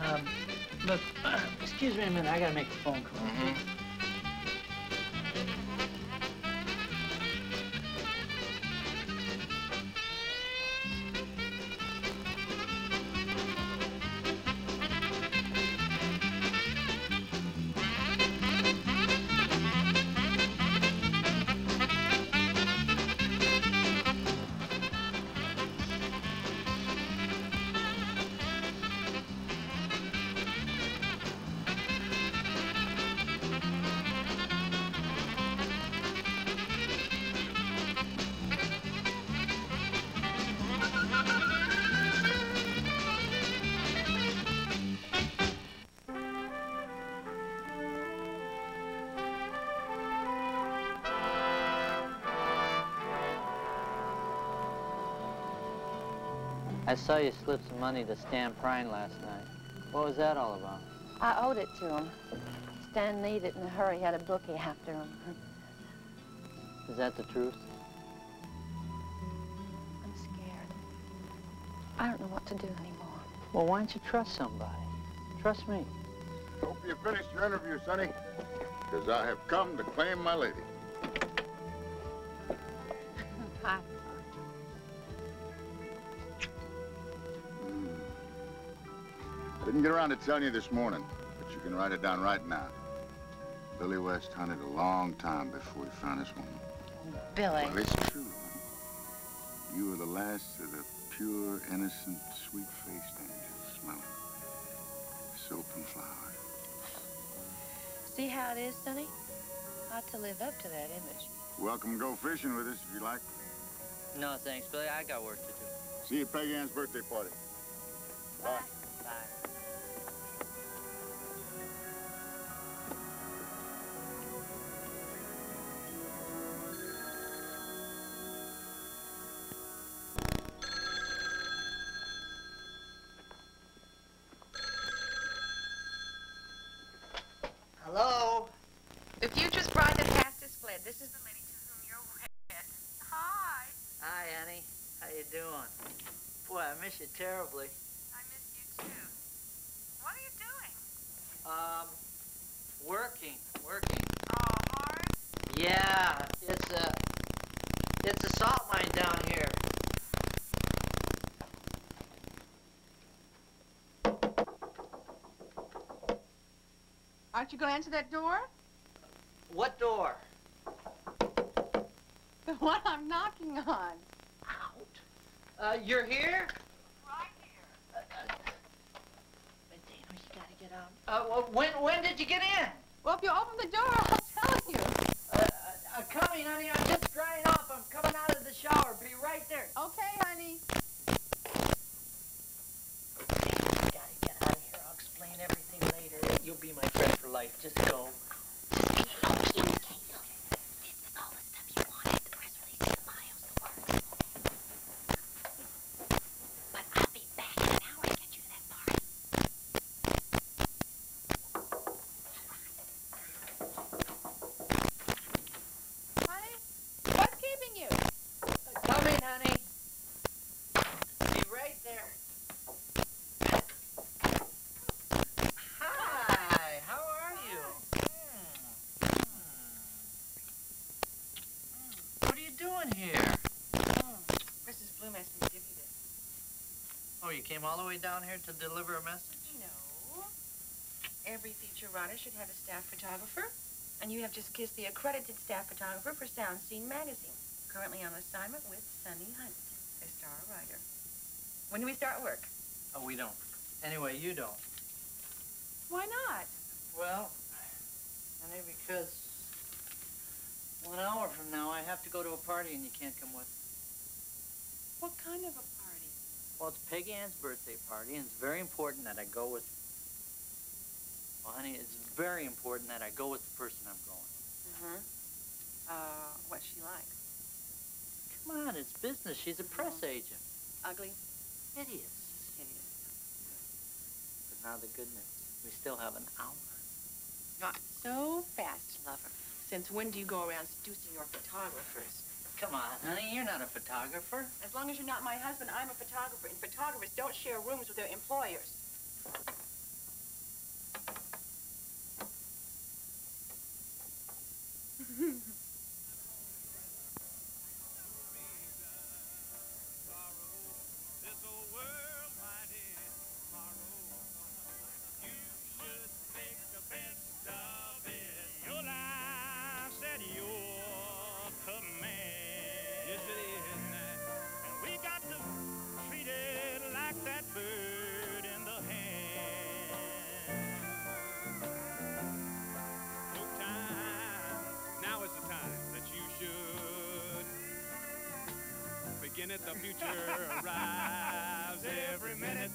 Um, look, excuse me a minute. I gotta make a phone call. I saw you slip some money to Stan Prine last night. What was that all about? I owed it to him. Stan needed it in a hurry. He had a bookie after him. Is that the truth? I'm scared. I don't know what to do anymore. Well, why don't you trust somebody? Trust me. Hope you finished your interview, Sonny, because I have come to claim my lady. Hi. Didn't get around to telling you this morning, but you can write it down right now. Billy West hunted a long time before he found this woman. Billy. Well, it's true. You were the last of the pure, innocent, sweet-faced angels smelling soap and flowers. See how it is, Sonny? Ought to live up to that image. Welcome, go fishing with us if you like. No, thanks, Billy. I got work to do. See you at Peggy Ann's birthday party. Bye. Bye. Miss you terribly. I miss you too. What are you doing? Um, working, working. Oh, hard? Yeah, it's a, it's a salt mine down here. Aren't you going to answer that door? What door? The one I'm knocking on. Out. Uh, you're here? Right here. Dana, you gotta get out. Uh, when, when did you get in? Well, if you open the door, I'll tell you. Uh, uh, I'm coming, honey. I'm just drying off. I'm coming out of the shower. Be right there. Okay, honey. You gotta get out of here. I'll explain everything later. You'll be my friend for life. Just go. Honey, what's keeping you? Coming, honey. Be right there. Hi, how are you? Hmm. What are you doing here? Hmm. Mrs. Bloom asked me to give you this. Oh, you came all the way down here to deliver a message? No. Every feature writer should have a staff photographer, and you have just kissed the accredited staff photographer for Sound Scene magazine. Currently on assignment with Sonny Hunt, a star writer. When do we start work? Oh, we don't. Anyway, you don't. Why not? Well, honey, because one hour from now I have to go to a party and you can't come with. What kind of a party? Well, it's Peggy Ann's birthday party, and it's very important that I go with. Well, honey, it's very important that I go with the person I'm going. Mm-hmm. Uh, what's she like? Come on, it's business. She's a press agent. Ugly? Hideous. Hideous. But now the good news. We still have an hour. Not so fast, lover. Since when do you go around seducing your photographers? Come on, honey, you're not a photographer. As long as you're not my husband, I'm a photographer, and photographers don't share rooms with their employers. It. The future arrives every minute.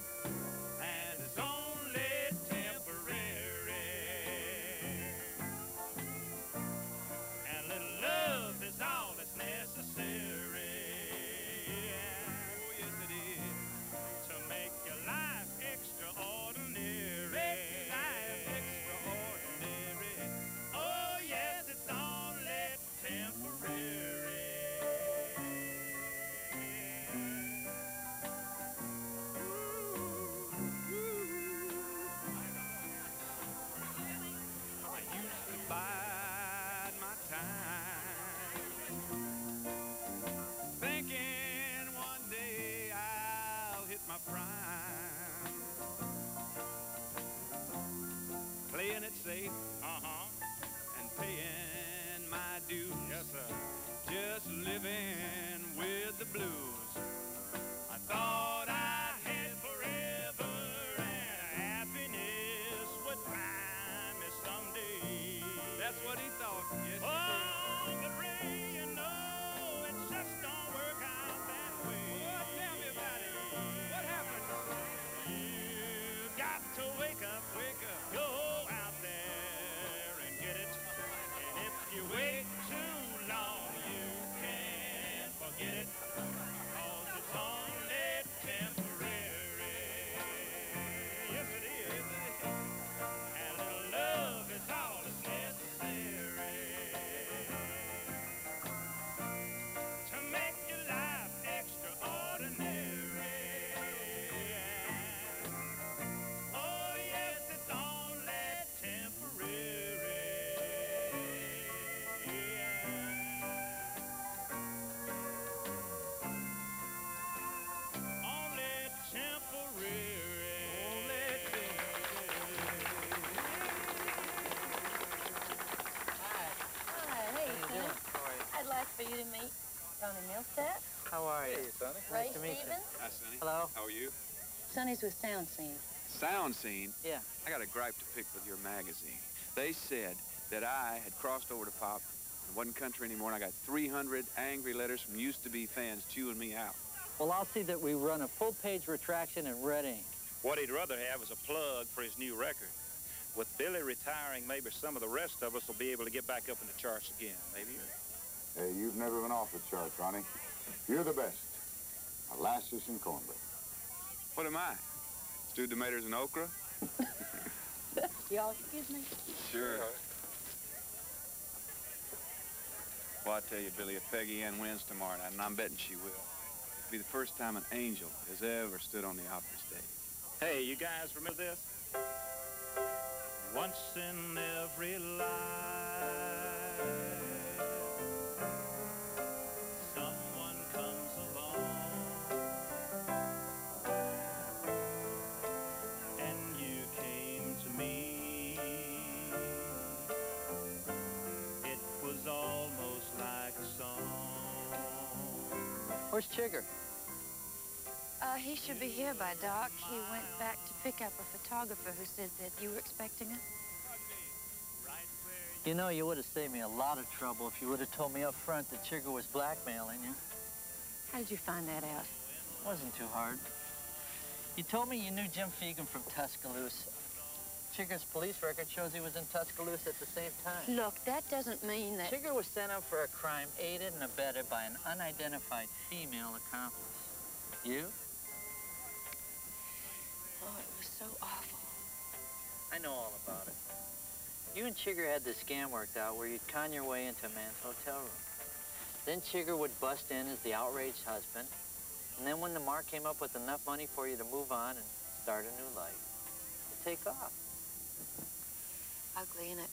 Sonny's with Sound Scene. Sound Scene? Yeah. I got a gripe to pick with your magazine. They said that I had crossed over to pop and wasn't country anymore, and I got 300 angry letters from used-to-be fans chewing me out. Well, I'll see that we run a full-page retraction in red ink. What he'd rather have is a plug for his new record. With Billy retiring, maybe some of the rest of us will be able to get back up in the charts again, maybe. Hey, you've never been off the charts, Ronnie. You're the best. Molasses and cornbread. What am I? Stewed tomatoes and okra? Y'all excuse me? Sure. Well, I tell you, Billy, if Peggy Ann wins tomorrow night, and I'm betting she will, it'll be the first time an angel has ever stood on the Opry stage. Hey, you guys remember this? Once in every life, Where's Chigger? Uh, he should be here by dark. He went back to pick up a photographer who said that you were expecting him. You know, you would have saved me a lot of trouble if you would have told me up front that Chigger was blackmailing you. How did you find that out? It wasn't too hard. You told me you knew Jim Fegan from Tuscaloosa. Chigger's police record shows he was in Tuscaloosa at the same time. Look, that doesn't mean that... Chigger was sent out for a crime aided and abetted by an unidentified female accomplice. You? Oh, it was so awful. I know all about it. You and Chigger had this scam worked out where you'd con your way into a man's hotel room. Then Chigger would bust in as the outraged husband. And then when the mark came up with enough money for you to move on and start a new life, to take off. Ugly, and it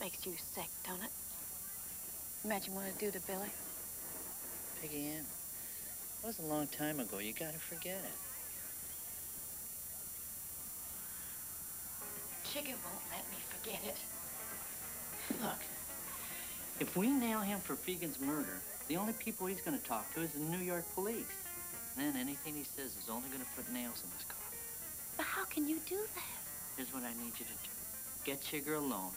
makes you sick, don't it? Imagine what it'd do to Billy. Peggy Ann, it was a long time ago. You gotta forget it. Chigger won't let me forget it. Look, if we nail him for Fegan's murder, the only people he's gonna talk to is the New York police. And then anything he says is only gonna put nails in his coffin. But how can you do that? Here's what I need you to do. Get Chigger alone.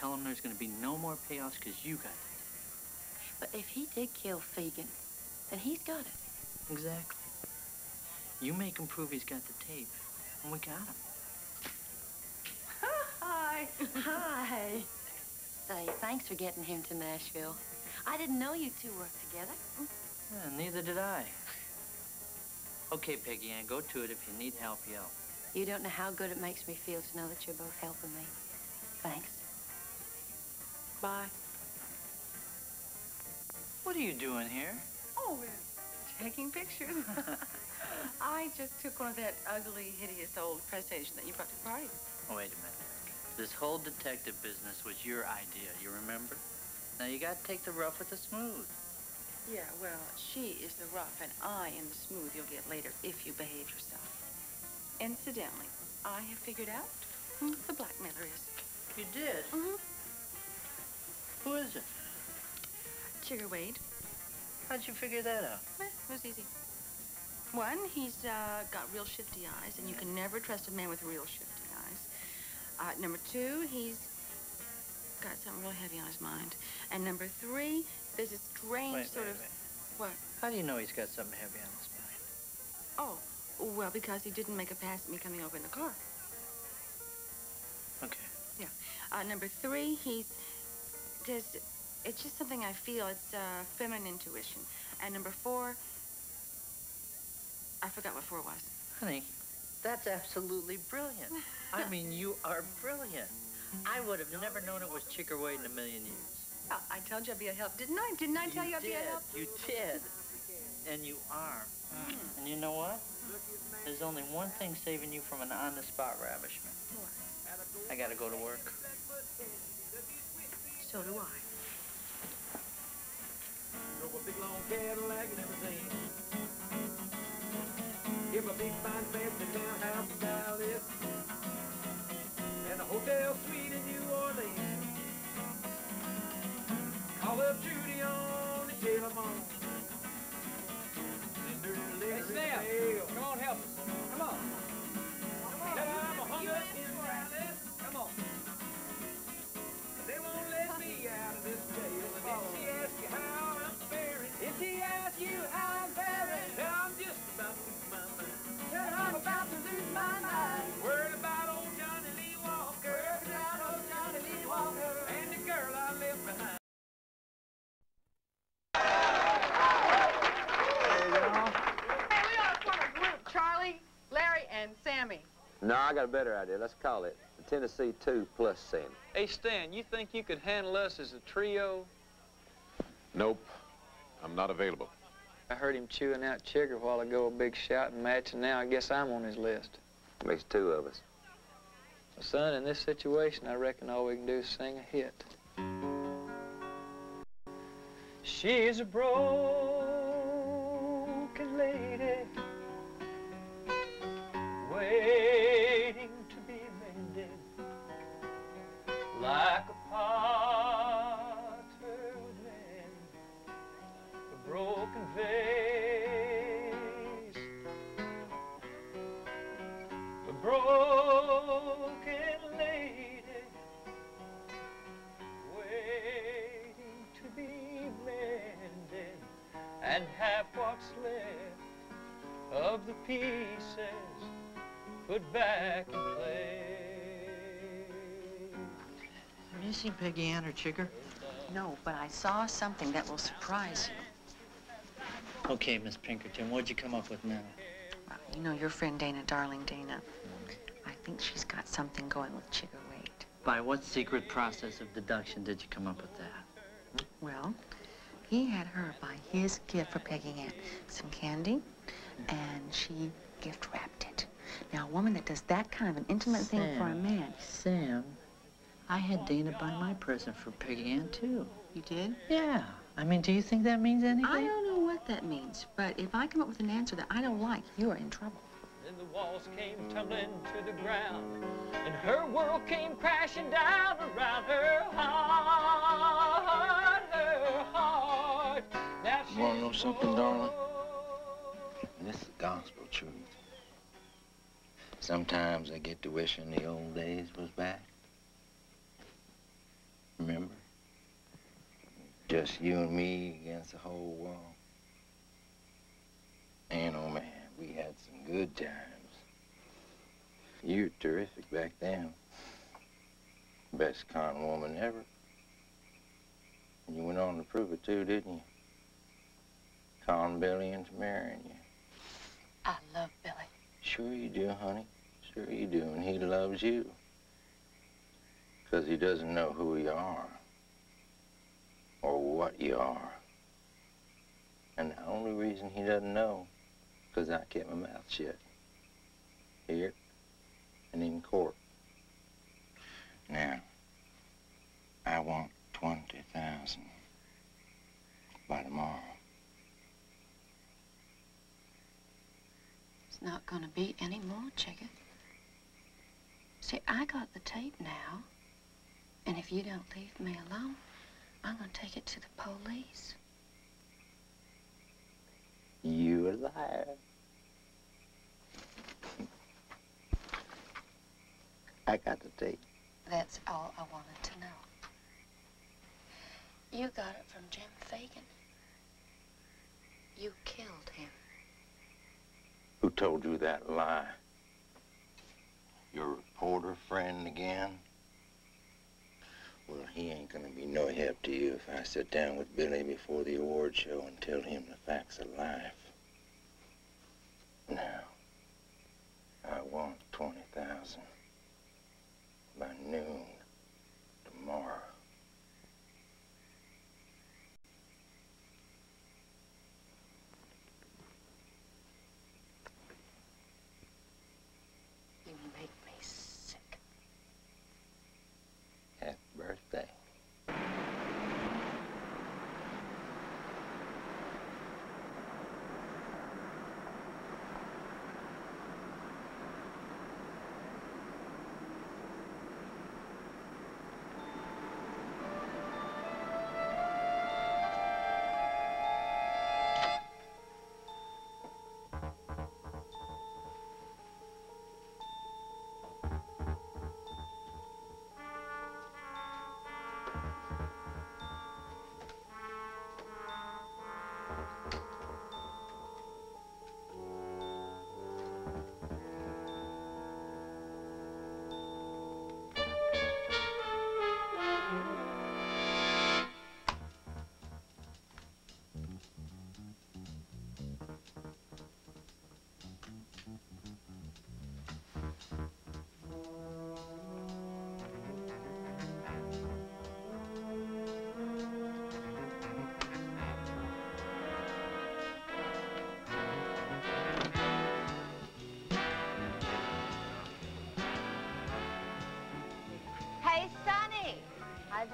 Tell him there's gonna be no more payoffs because you got it. But if he did kill Fegan, then he's got it. Exactly. You make him prove he's got the tape, and we got him. Hi. Hi. Say, thanks for getting him to Nashville. I didn't know you two worked together. Yeah, neither did I. Okay, Peggy Ann, go to it. If you need help, yell. You don't know how good it makes me feel to know that you're both helping me. Thanks. Bye. What are you doing here? Oh, we're taking pictures. I just took one of that ugly, hideous old press agent that you brought to the party. Oh, wait a minute. This whole detective business was your idea, you remember? Now you gotta take the rough with the smooth. Yeah, well, she is the rough, and I am the smooth you'll get later if you behave yourself. Incidentally, I have figured out who the blackmailer is. You did? Mm-hmm. Who is it? Chigger Wade. How'd you figure that out? Eh, it was easy. One, he's uh, got real shifty eyes, and you can never trust a man with real shifty eyes. Uh, number two, he's got something really heavy on his mind. And number three, there's a strange Wait, sort wait, of... wait. What? How do you know he's got something heavy on his mind? Oh, well, because he didn't make a pass at me coming over in the car. Okay. Yeah. Uh, number three, he's just, it's just something I feel. It's uh, feminine intuition. And number four, I forgot what four was. Honey, that's absolutely brilliant. I mean, you are brilliant. I would have never known it was Chigger Wade in a million years. Oh, I told you I'd be a help. Didn't I? Didn't I tell you, I'd be a did. help? You did. And you are. And you know what? There's only one thing saving you from an on-the-spot ravishment. What? I gotta go to work. So do I. Drove a big long Cadillac and everything. Give a big fine fancy townhouse in Dallas. And a hotel suite in New Orleans. Call up Judy on the telephone. Send her a letter in the mail. Come on, help us. No, I got a better idea. Let's call it the Tennessee 2 plus Sammy. Hey, Stan, you think you could handle us as a trio? Nope. I'm not available. I heard him chewing out Chigger a while ago, a big shouting match, and now I guess I'm on his list. Makes two of us. Son, in this situation, I reckon all we can do is sing a hit. She's a broken lady waiting and have what's left of the pieces put back in place. Have you seen Peggy Ann or Chigger? No, but I saw something that will surprise you. Okay, Miss Pinkerton, what'd you come up with now? Well, you know your friend Dana, darling Dana. I think she's got something going with Chigger Wade. By what secret process of deduction did you come up with that? Well, he had her buy his gift for Peggy Ann, some candy, and she gift wrapped it. Now, a woman that does that kind of an intimate thing for a man. Sam, I had Dana buy my present for Peggy Ann, too. You did? Yeah. I mean, do you think that means anything? I don't know what that means, but if I come up with an answer that I don't like, you are in trouble. Then the walls came tumbling to the ground, and her world came crashing down around her heart, her heart. Now You want to know something, darling? And this is gospel truth. Sometimes I get to wishing the old days was back. Remember? Just you and me against the whole world. And oh man, we had some good times. You were terrific back then. Best con woman ever. And you went on to prove it too, didn't you? Con Billy into marrying you. I love Billy. Sure you do, honey. Sure you do, and he loves you. Because he doesn't know who you are. Or what you are. And the only reason he doesn't know, because I kept my mouth shut. Here and in court. Now, I want 20,000 by tomorrow. It's not gonna be any more, Chigger. See, I got the tape now, and if you don't leave me alone, I'm gonna take it to the police. You a liar. I got the tape. That's all I wanted to know. You got it from Jim Fagan. You killed him. Who told you that lie? Your reporter friend again? Well, he ain't gonna be no help to you if I sit down with Billy before the award show and tell him the facts of life. Now, I want 20,000 by noon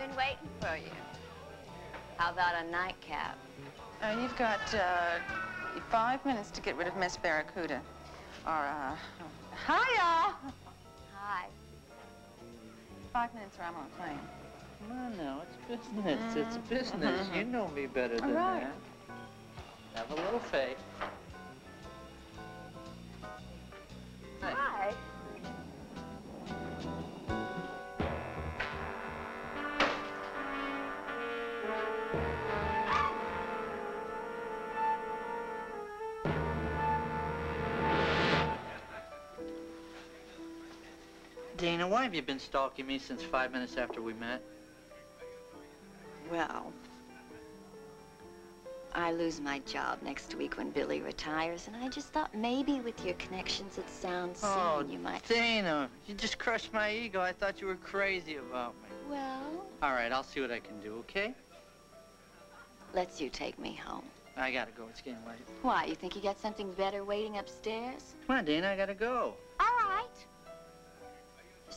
been waiting for you. How about a nightcap? Uh, you've got uh, five minutes to get rid of Miss Barracuda. Or, uh, hiya! Hi. Five minutes or I'm on a plane. No, on now, it's business. It's business. You know me better than right. that. Have a little faith. Why have you been stalking me since five minutes after we met? Well, I lose my job next week when Billy retires, and I just thought maybe with your connections at Sound Scene, Oh, you might... Dana, you just crushed my ego. I thought you were crazy about me. Well, All right, I'll see what I can do, okay? let's you take me home. I gotta go. It's getting late. Why, you think you got something better waiting upstairs? Come on, Dana, I gotta go.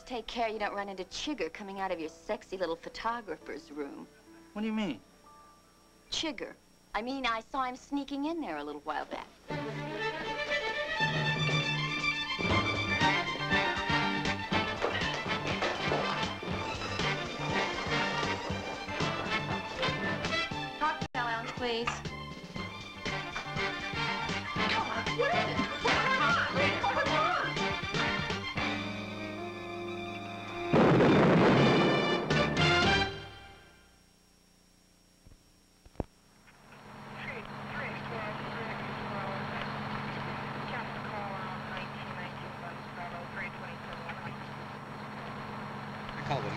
Just take care you don't run into Chigger coming out of your sexy little photographer's room. What do you mean? Chigger. I mean, I saw him sneaking in there a little while back.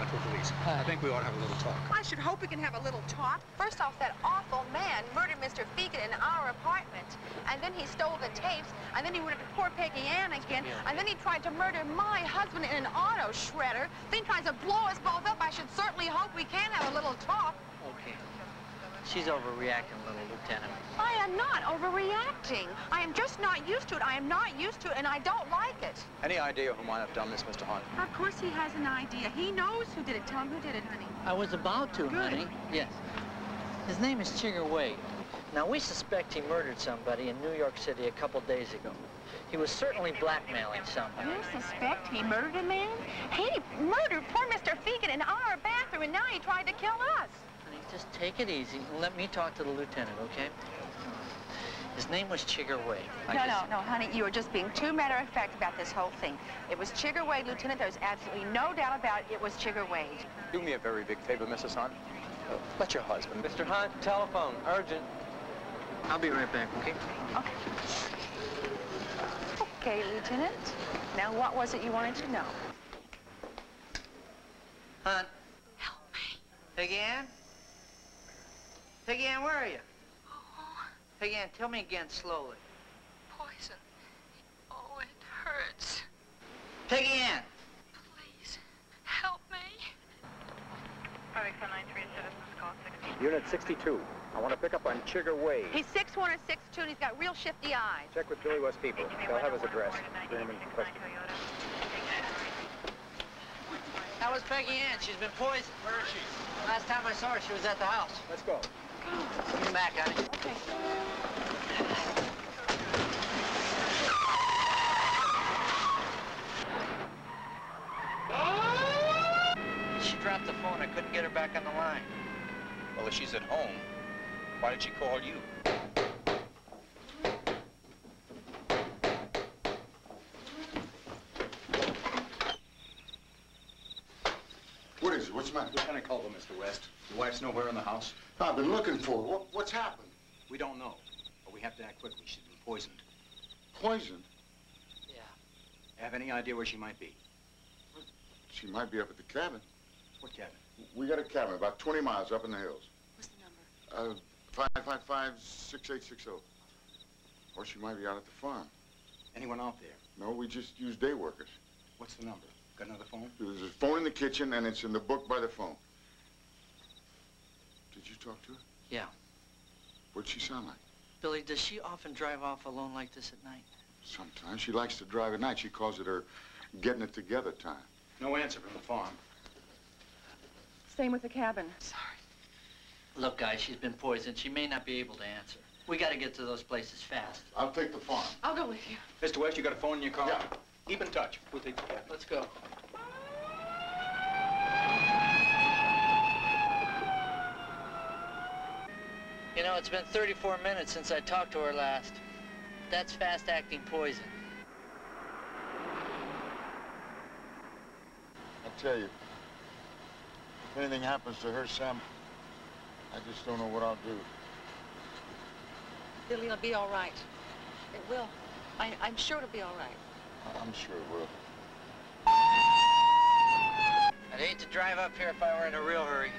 Police. I think we ought to have a little talk. I should hope we can have a little talk. First off, that awful man murdered Mr. Fegan in our apartment. And then he stole the tapes. And then he went to poor Peggy Ann again. And then he tried to murder my husband in an auto shredder. Then he tries to blow us both up. I should certainly hope we can have a little talk. Okay. She's overreacting little, Lieutenant. I am not overreacting. I am just not used to it. I am not used to it, and I don't like it. Any idea who might have done this, Mr. Hunt? Of course he has an idea. He knows who did it. Tell him who did it, honey. I was about to, Good. honey. Yes. His name is Chigger Wade. Now, we suspect he murdered somebody in New York City a couple days ago. He was certainly blackmailing someone. You suspect he murdered a man? He murdered poor Mr. Fegan in our bathroom, and now he tried to kill us. Honey, just take it easy and let me talk to the lieutenant, okay? His name was Chigger Wade. No, just- no, no, honey, you are just being too matter-of-fact about this whole thing. It was Chigger Wade, Lieutenant. There's absolutely no doubt about it. It was Chigger Wade. Do me a very big favor, Mrs. Hunt. Uh, let your husband. Mr. Hunt, telephone, urgent. I'll be right back, okay? Okay, Okay, Lieutenant. Now, what was it you wanted to know? Hunt. Help me. Peggy Ann? Peggy Ann, where are you? Oh. oh. Peggy Ann, tell me again slowly. Poison. Oh, it hurts. Peggy Ann! Please, help me. Unit 62. I want to pick up on Chigger Wade. He's 6'1 or 6'2, and he's got real shifty eyes. Check with Billy West people. They'll have his address. Bring him in question. How was Peggy Ann? She's been poisoned. Where is she? Last time I saw her, she was at the house. Let's go. Come back, honey. She dropped the phone. I couldn't get her back on the line. Well, if she's at home, why did she call you? What is it? What's the matter? Lieutenant Culver, Mr. West. Your wife's nowhere in the house? I've been looking for her. What, what's happened? We don't know, but we have to act quickly. She's been poisoned. Poisoned? Yeah. Have any idea where she might be? She might be up at the cabin. What cabin? We got a cabin about 20 miles up in the hills. What's the number? Uh, 555-6860. Or she might be out at the farm. Anyone out there? No, we just use day workers. What's the number? Got another phone? There's a phone in the kitchen, and it's in the book by the phone. Did you talk to her? Yeah. What'd she sound like? Billy, does she often drive off alone like this at night? Sometimes she likes to drive at night. She calls it her getting it together time. No answer from the farm. Same with the cabin. Sorry. Look, guys, she's been poisoned. She may not be able to answer. We got to get to those places fast. I'll take the farm. I'll go with you. Mr. West, you got a phone in your car? Yeah. Keep in touch. We'll take the cabin. Let's go. Know, it's been 34 minutes since I talked to her last. That's fast-acting poison. I tell you, if anything happens to her, Sam, I just don't know what I'll do. Billy, it'll be all right. It will. I, I'm sure it'll be all right. I'm sure it will. I'd hate to drive up here if I were in a real hurry.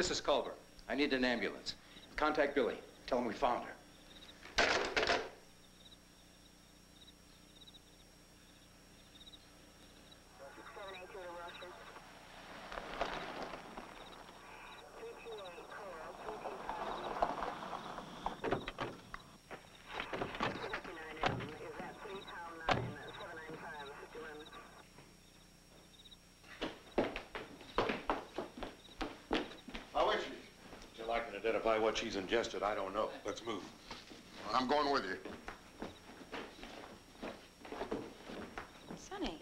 This is Culver. I need an ambulance. Contact Billy. Tell him we found her. How is she? Till I can identify what she's ingested, I don't know. Let's move. I'm going with you. Sonny.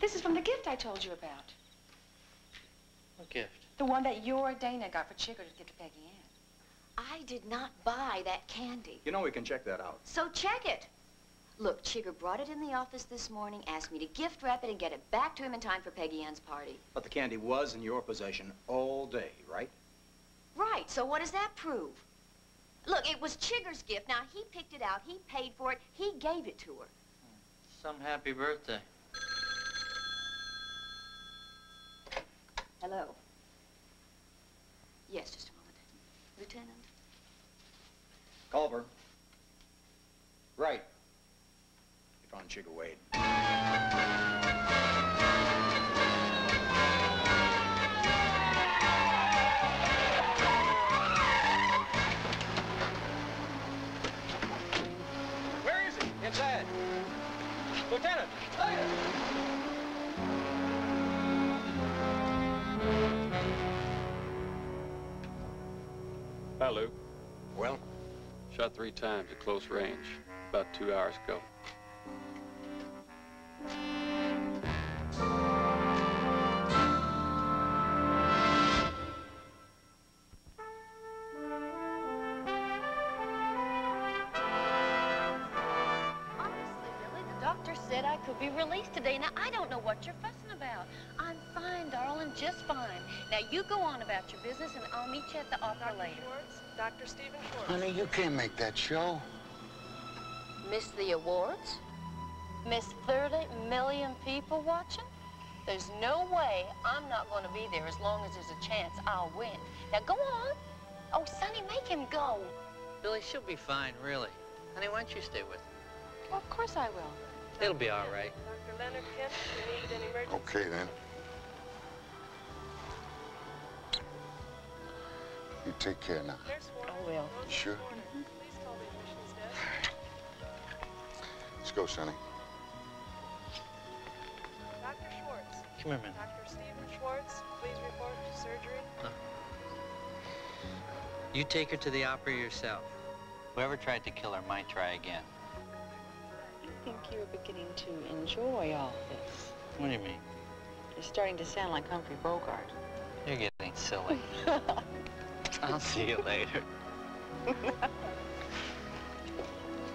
This is from the gift I told you about. What gift? The one that your Dana got for Chigger to give to Peggy Ann. I did not buy that candy. You know we can check that out. So check it. Look, Chigger brought it in the office this morning, asked me to gift wrap it and get it back to him in time for Peggy Ann's party. But the candy was in your possession all day, right? Right, so what does that prove? Look, it was Chigger's gift. Now, he picked it out, he paid for it, he gave it to her. Some happy birthday. Hello. Hi, Lou. Well? Shot three times at close range, about two hours ago. Can't make that show. Miss the awards? Miss 30 million people watching? There's no way I'm not going to be there as long as there's a chance I'll win. Now, go on. Oh, Sonny, make him go. Billy, she'll be fine, really. Honey, why don't you stay with her? Well, of course I will. It'll be all right. Dr. Leonard Kent, you need an emergency. Okay, then. You take care now. I will. You sure? Let's go, Sonny. Dr. Schwartz. Come here, man. Dr. Stephen Schwartz, please report to surgery. You take her to the Opry yourself. Whoever tried to kill her might try again. I think you're beginning to enjoy all this. What do you mean? You're starting to sound like Humphrey Bogart. You're getting silly. I'll see you later.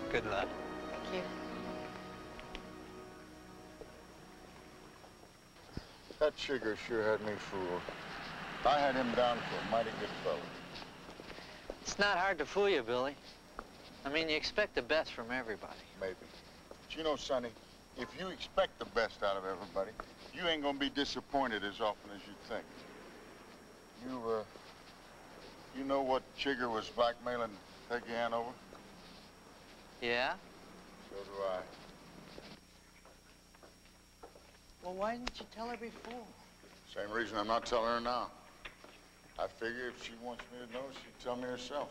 Good luck. Thank you. That Chigger sure had me fooled. I had him down for a mighty good fellow. It's not hard to fool you, Billy. I mean, you expect the best from everybody. Maybe. But you know, Sonny, if you expect the best out of everybody, you ain't gonna be disappointed as often as you think. You, uh, you know what Chigger was blackmailing Peggy Ann over? Yeah? So do I. Well, why didn't you tell her before? Same reason I'm not telling her now. I figure if she wants me to know, she'd tell me herself.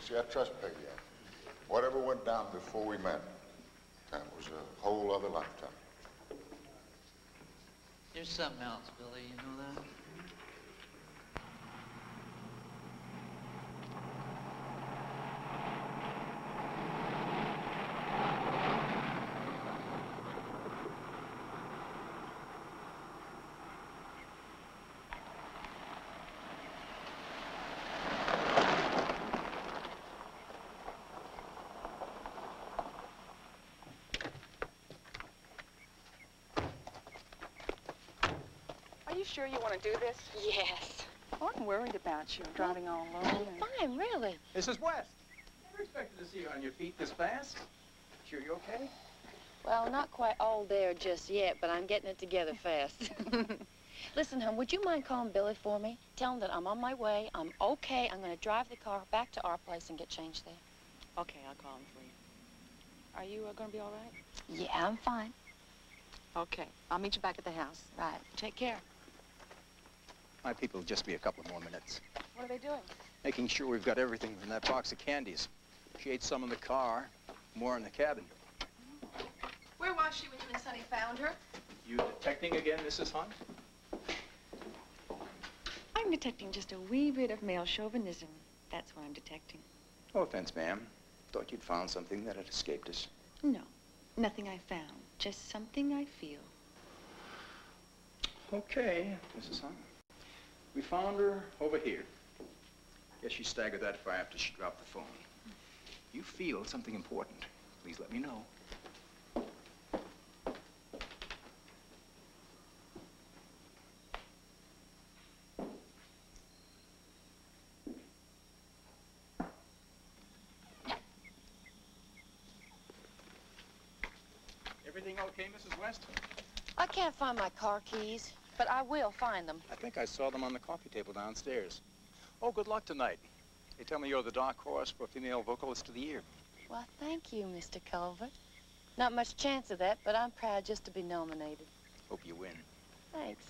See, I trust Peggy. Whatever went down before we met, that was a whole other lifetime. There's something else, Billy. You know that? You sure you want to do this? Yes. Oh, I'm worried about you driving all alone. I'm fine, really. Mrs. West, never expected to see you on your feet this fast. Sure you okay? Well, not quite all there just yet, but I'm getting it together fast. Listen, hon, would you mind calling Billy for me? Tell him that I'm on my way, I'm okay, I'm going to drive the car back to our place and get changed there. Okay, I'll call him for you. Are you uh, going to be all right? Yeah, I'm fine. Okay, I'll meet you back at the house. Right. Take care. My people will just be a couple more minutes. What are they doing? Making sure we've got everything from that box of candies. She ate some in the car, more in the cabin. Where was she when you and Sonny found her? You detecting again, Mrs. Hunt? I'm detecting just a wee bit of male chauvinism. That's what I'm detecting. No offense, ma'am. Thought you'd found something that had escaped us. No, nothing I found. Just something I feel. Okay, Mrs. Hunt. We found her over here. Guess she staggered that far after she dropped the phone. You feel something important. Please let me know. Everything okay, Mrs. West? I can't find my car keys, but I will find them. I think I saw them on the coffee table downstairs. Oh, good luck tonight. They tell me you're the dark horse for female vocalist of the year. Well, thank you, Mr. Culver. Not much chance of that, but I'm proud just to be nominated. Hope you win. Thanks.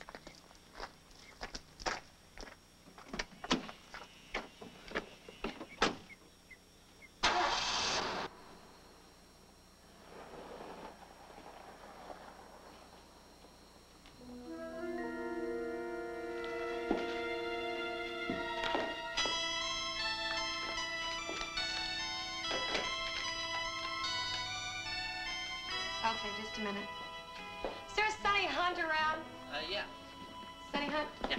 A minute. Is there a Sonny Hunt around? Uh, yeah. Sonny Hunt? Yeah.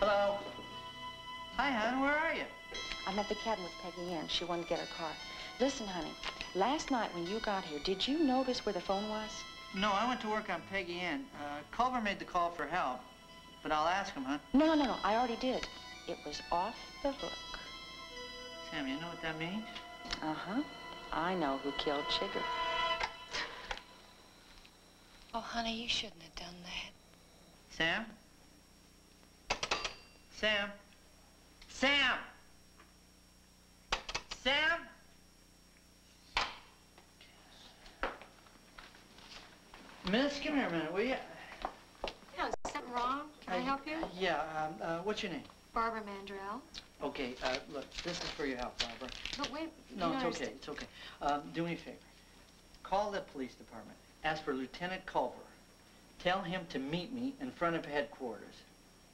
Hello. Hi, hon. Where are you? I'm at the cabin with Peggy Ann. She wanted to get her car. Listen, honey. Last night when you got here, did you notice where the phone was? No, I went to work on Peggy Ann. Uh, Culver made the call for help, but I'll ask him, huh? No, no, no. I already did. It was off the hook. Sam, you know what that means? Uh-huh. I know who killed Chigger. Oh, honey, you shouldn't have done that. Sam? Sam? Sam! Sam? Miss, come here a minute, will you? Yeah, is something wrong? Can I help you? Yeah, um, uh, what's your name? Barbara Mandrell. Okay, uh, look, this is for your help, Barbara. But wait, No, it's okay, it's okay. Um, do me a favor. Call the police department. Ask for Lieutenant Culver. Tell him to meet me in front of headquarters.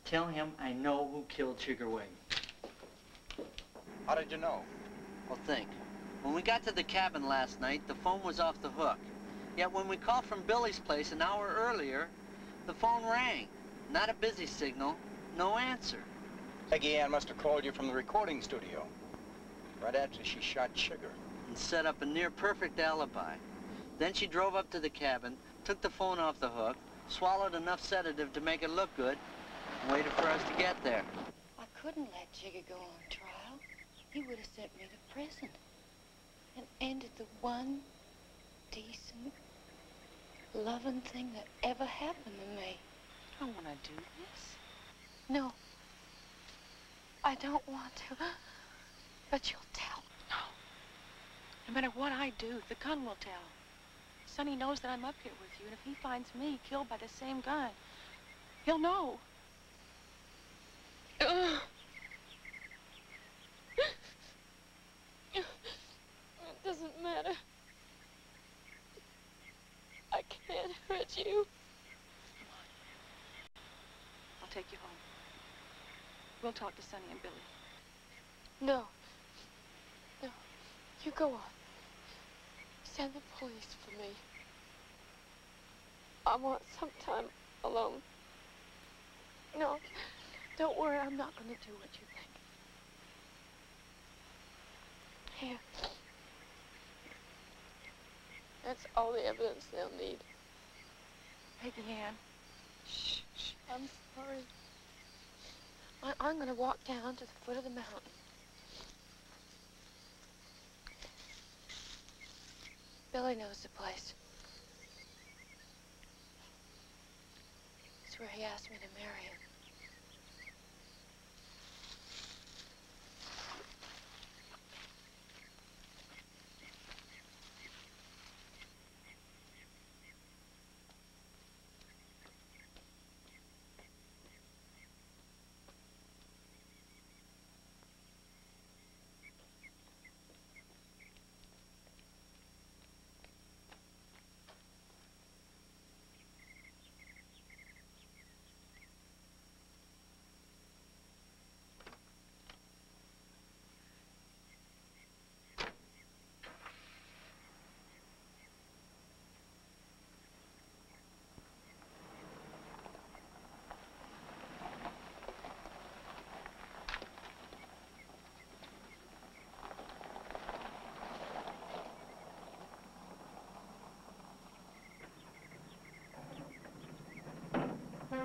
Tell him I know who killed Chigger Wade. How did you know? Well, think. When we got to the cabin last night, the phone was off the hook. Yet when we called from Billy's place an hour earlier, the phone rang. Not a busy signal, no answer. Peggy Ann must have called you from the recording studio. Right after she shot Chigger. and set up a near perfect alibi. Then she drove up to the cabin, took the phone off the hook, swallowed enough sedative to make it look good, and waited for us to get there. I couldn't let Chigger go on trial. He would have sent me to prison and ended the one decent, loving thing that ever happened to me. I don't want to do this. No, I don't want to, but you'll tell. No No matter what I do, the gun will tell. Sonny knows that I'm up here with you, and if he finds me killed by the same gun, he'll know. Ugh. It doesn't matter. I can't hurt you. I'll take you home. We'll talk to Sonny and Billy. No. No. You go on. Send the police for me. I want some time alone. No. Don't worry, I'm not going to do what you think. Here. That's all the evidence they'll need. Peggy Ann. Shh, shh. I'm sorry. I, I'm going to walk down to the foot of the mountain. Billy knows the place. It's where he asked me to marry him.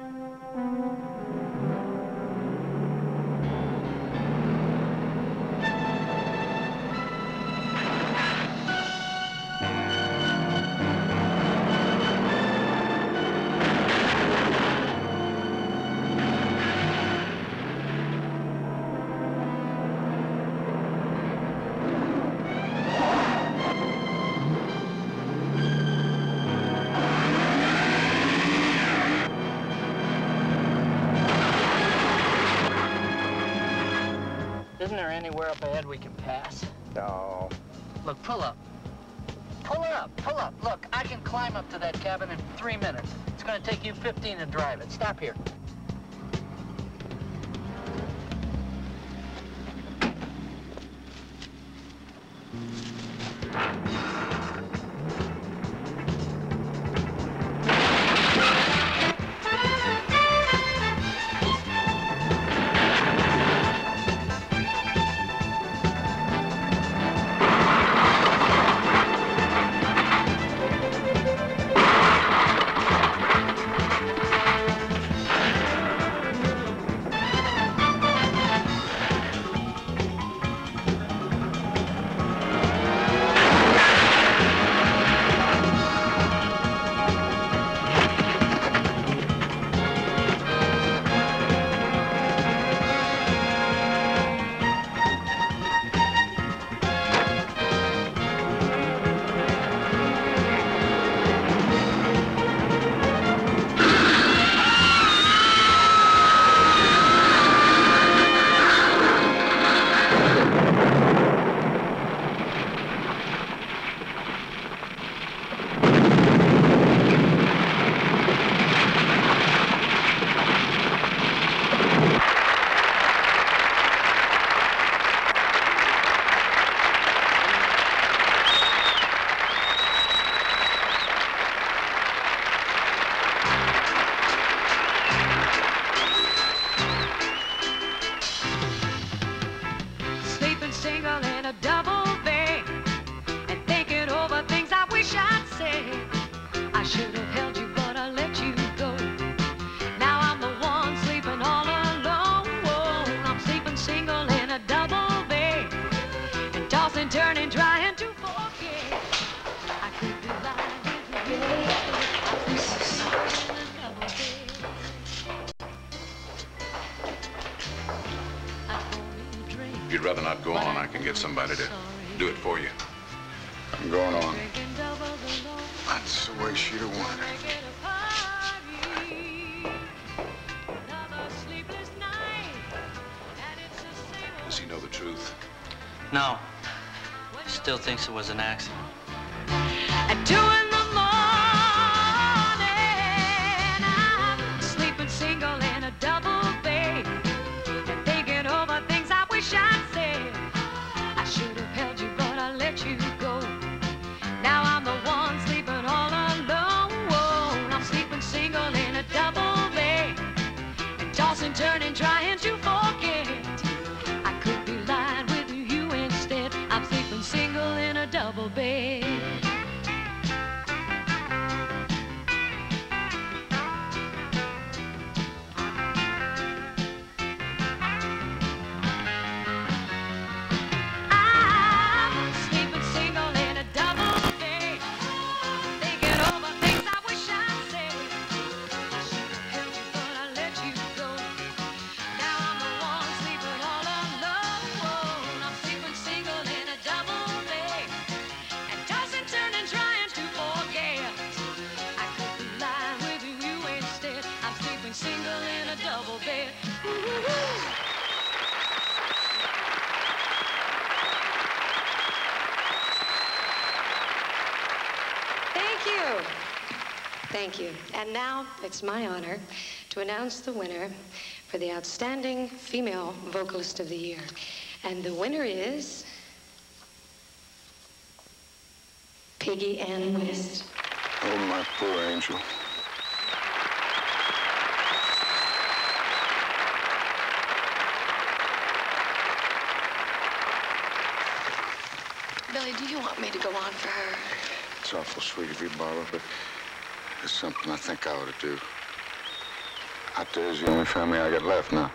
Música Isn't there anywhere up ahead we can pass? No. Look, pull up. Pull up, pull up. Look, I can climb up to that cabin in three minutes. It's gonna take you 15 to drive it. Stop here. Thinks it was an accident. And now it's my honor to announce the winner for the Outstanding Female Vocalist of the Year. And the winner is Peggy Ann West. Oh, my poor angel. Billy, do you want me to go on for her? It's awful sweet of you, Barbara, but it's something I think I ought to do. Out there's the only family I got left now.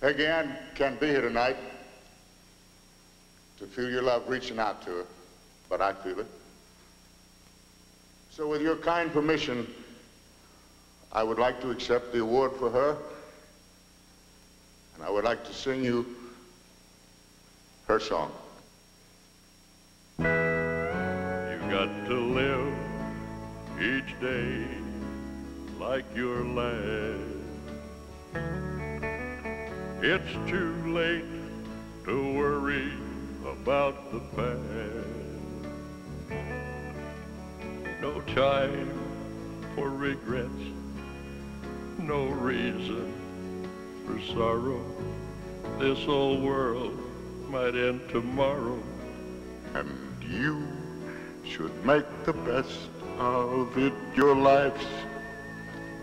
Peggy Ann can't be here tonight to feel your love reaching out to her, but I feel it. So with your kind permission, I would like to accept the award for her, and I would like to sing you her song. You've got to live each day like your last. It's too late to worry about the past. No time for regrets, no reason for sorrow. This old world might end tomorrow. And you should make the best of it. Your life's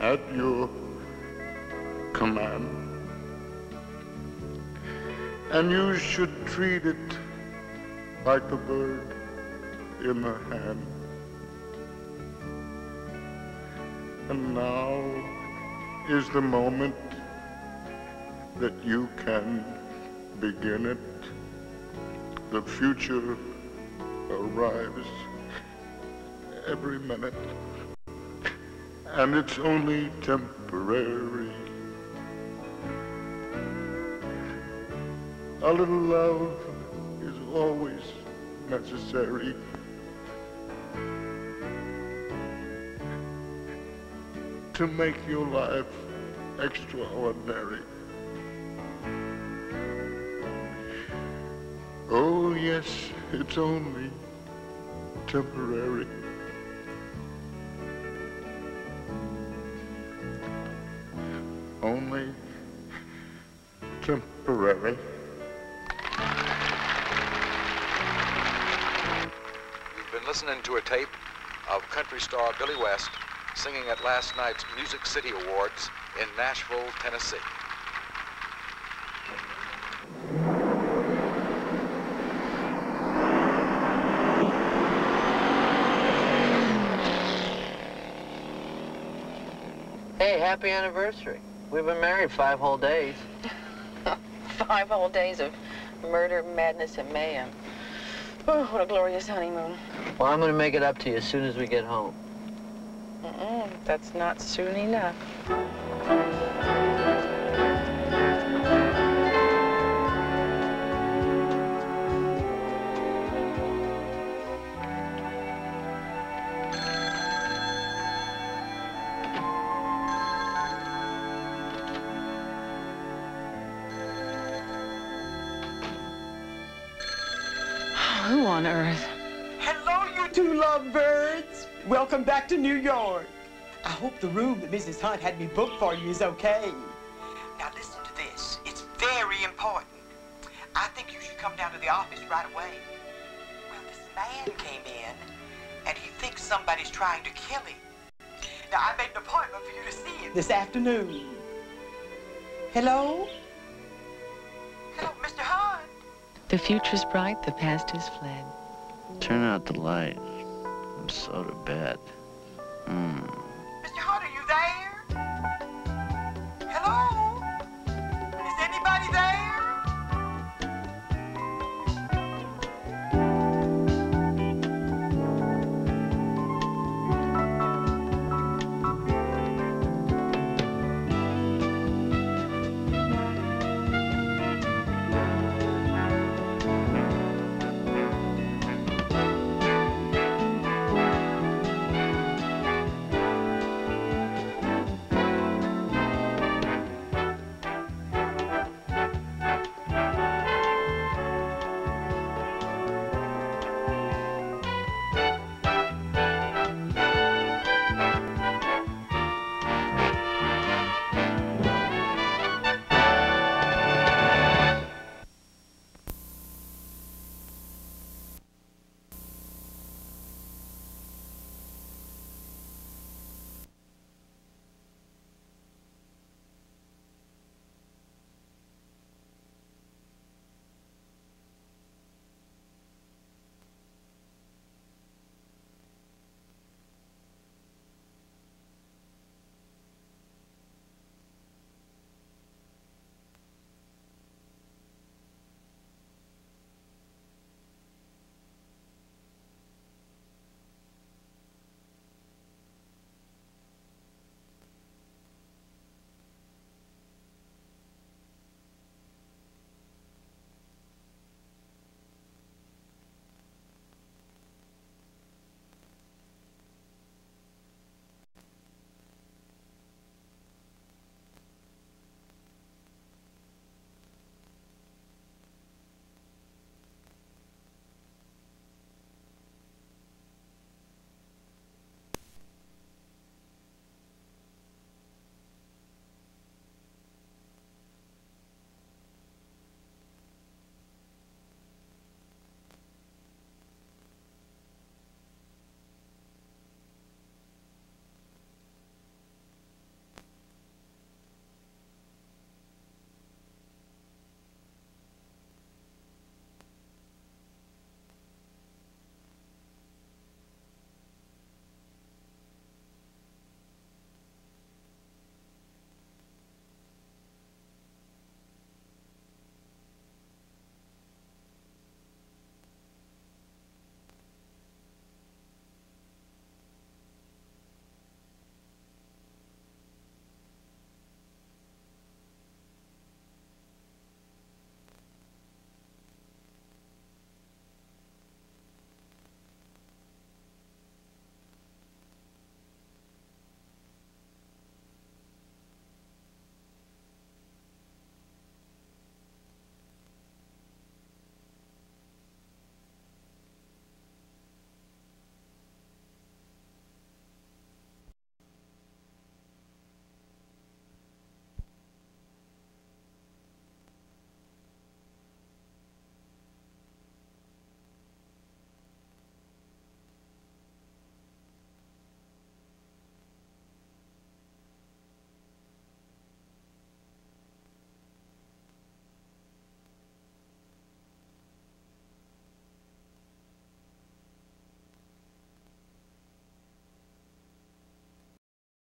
at your command. And you should treat it like a bird in the hand. And now is the moment that you can begin it. The future arrives every minute, and it's only temporary. A little love is always necessary. To make your life extraordinary. Oh, yes, it's only temporary. Only temporary. You've been listening to a tape of country star Billy West singing at last night's Music City Awards in Nashville, Tennessee. Hey, happy anniversary. We've been married five whole days. Five whole days of murder, madness, and mayhem. Oh, what a glorious honeymoon. Well, I'm gonna make it up to you as soon as we get home. That's not soon enough. Who on earth? Hello, you two lovebirds. Welcome back to New York. I hope the room that Mrs. Hunt had me booked for you is okay. Now listen to this. It's very important. I think you should come down to the office right away. Well, this man came in, and he thinks somebody's trying to kill him. Now, I made an appointment for you to see him this afternoon. Hello? Hello, Mr. Hunt. The future's bright, the past is fled. Turn out the light. I'm so to bed. Hmm.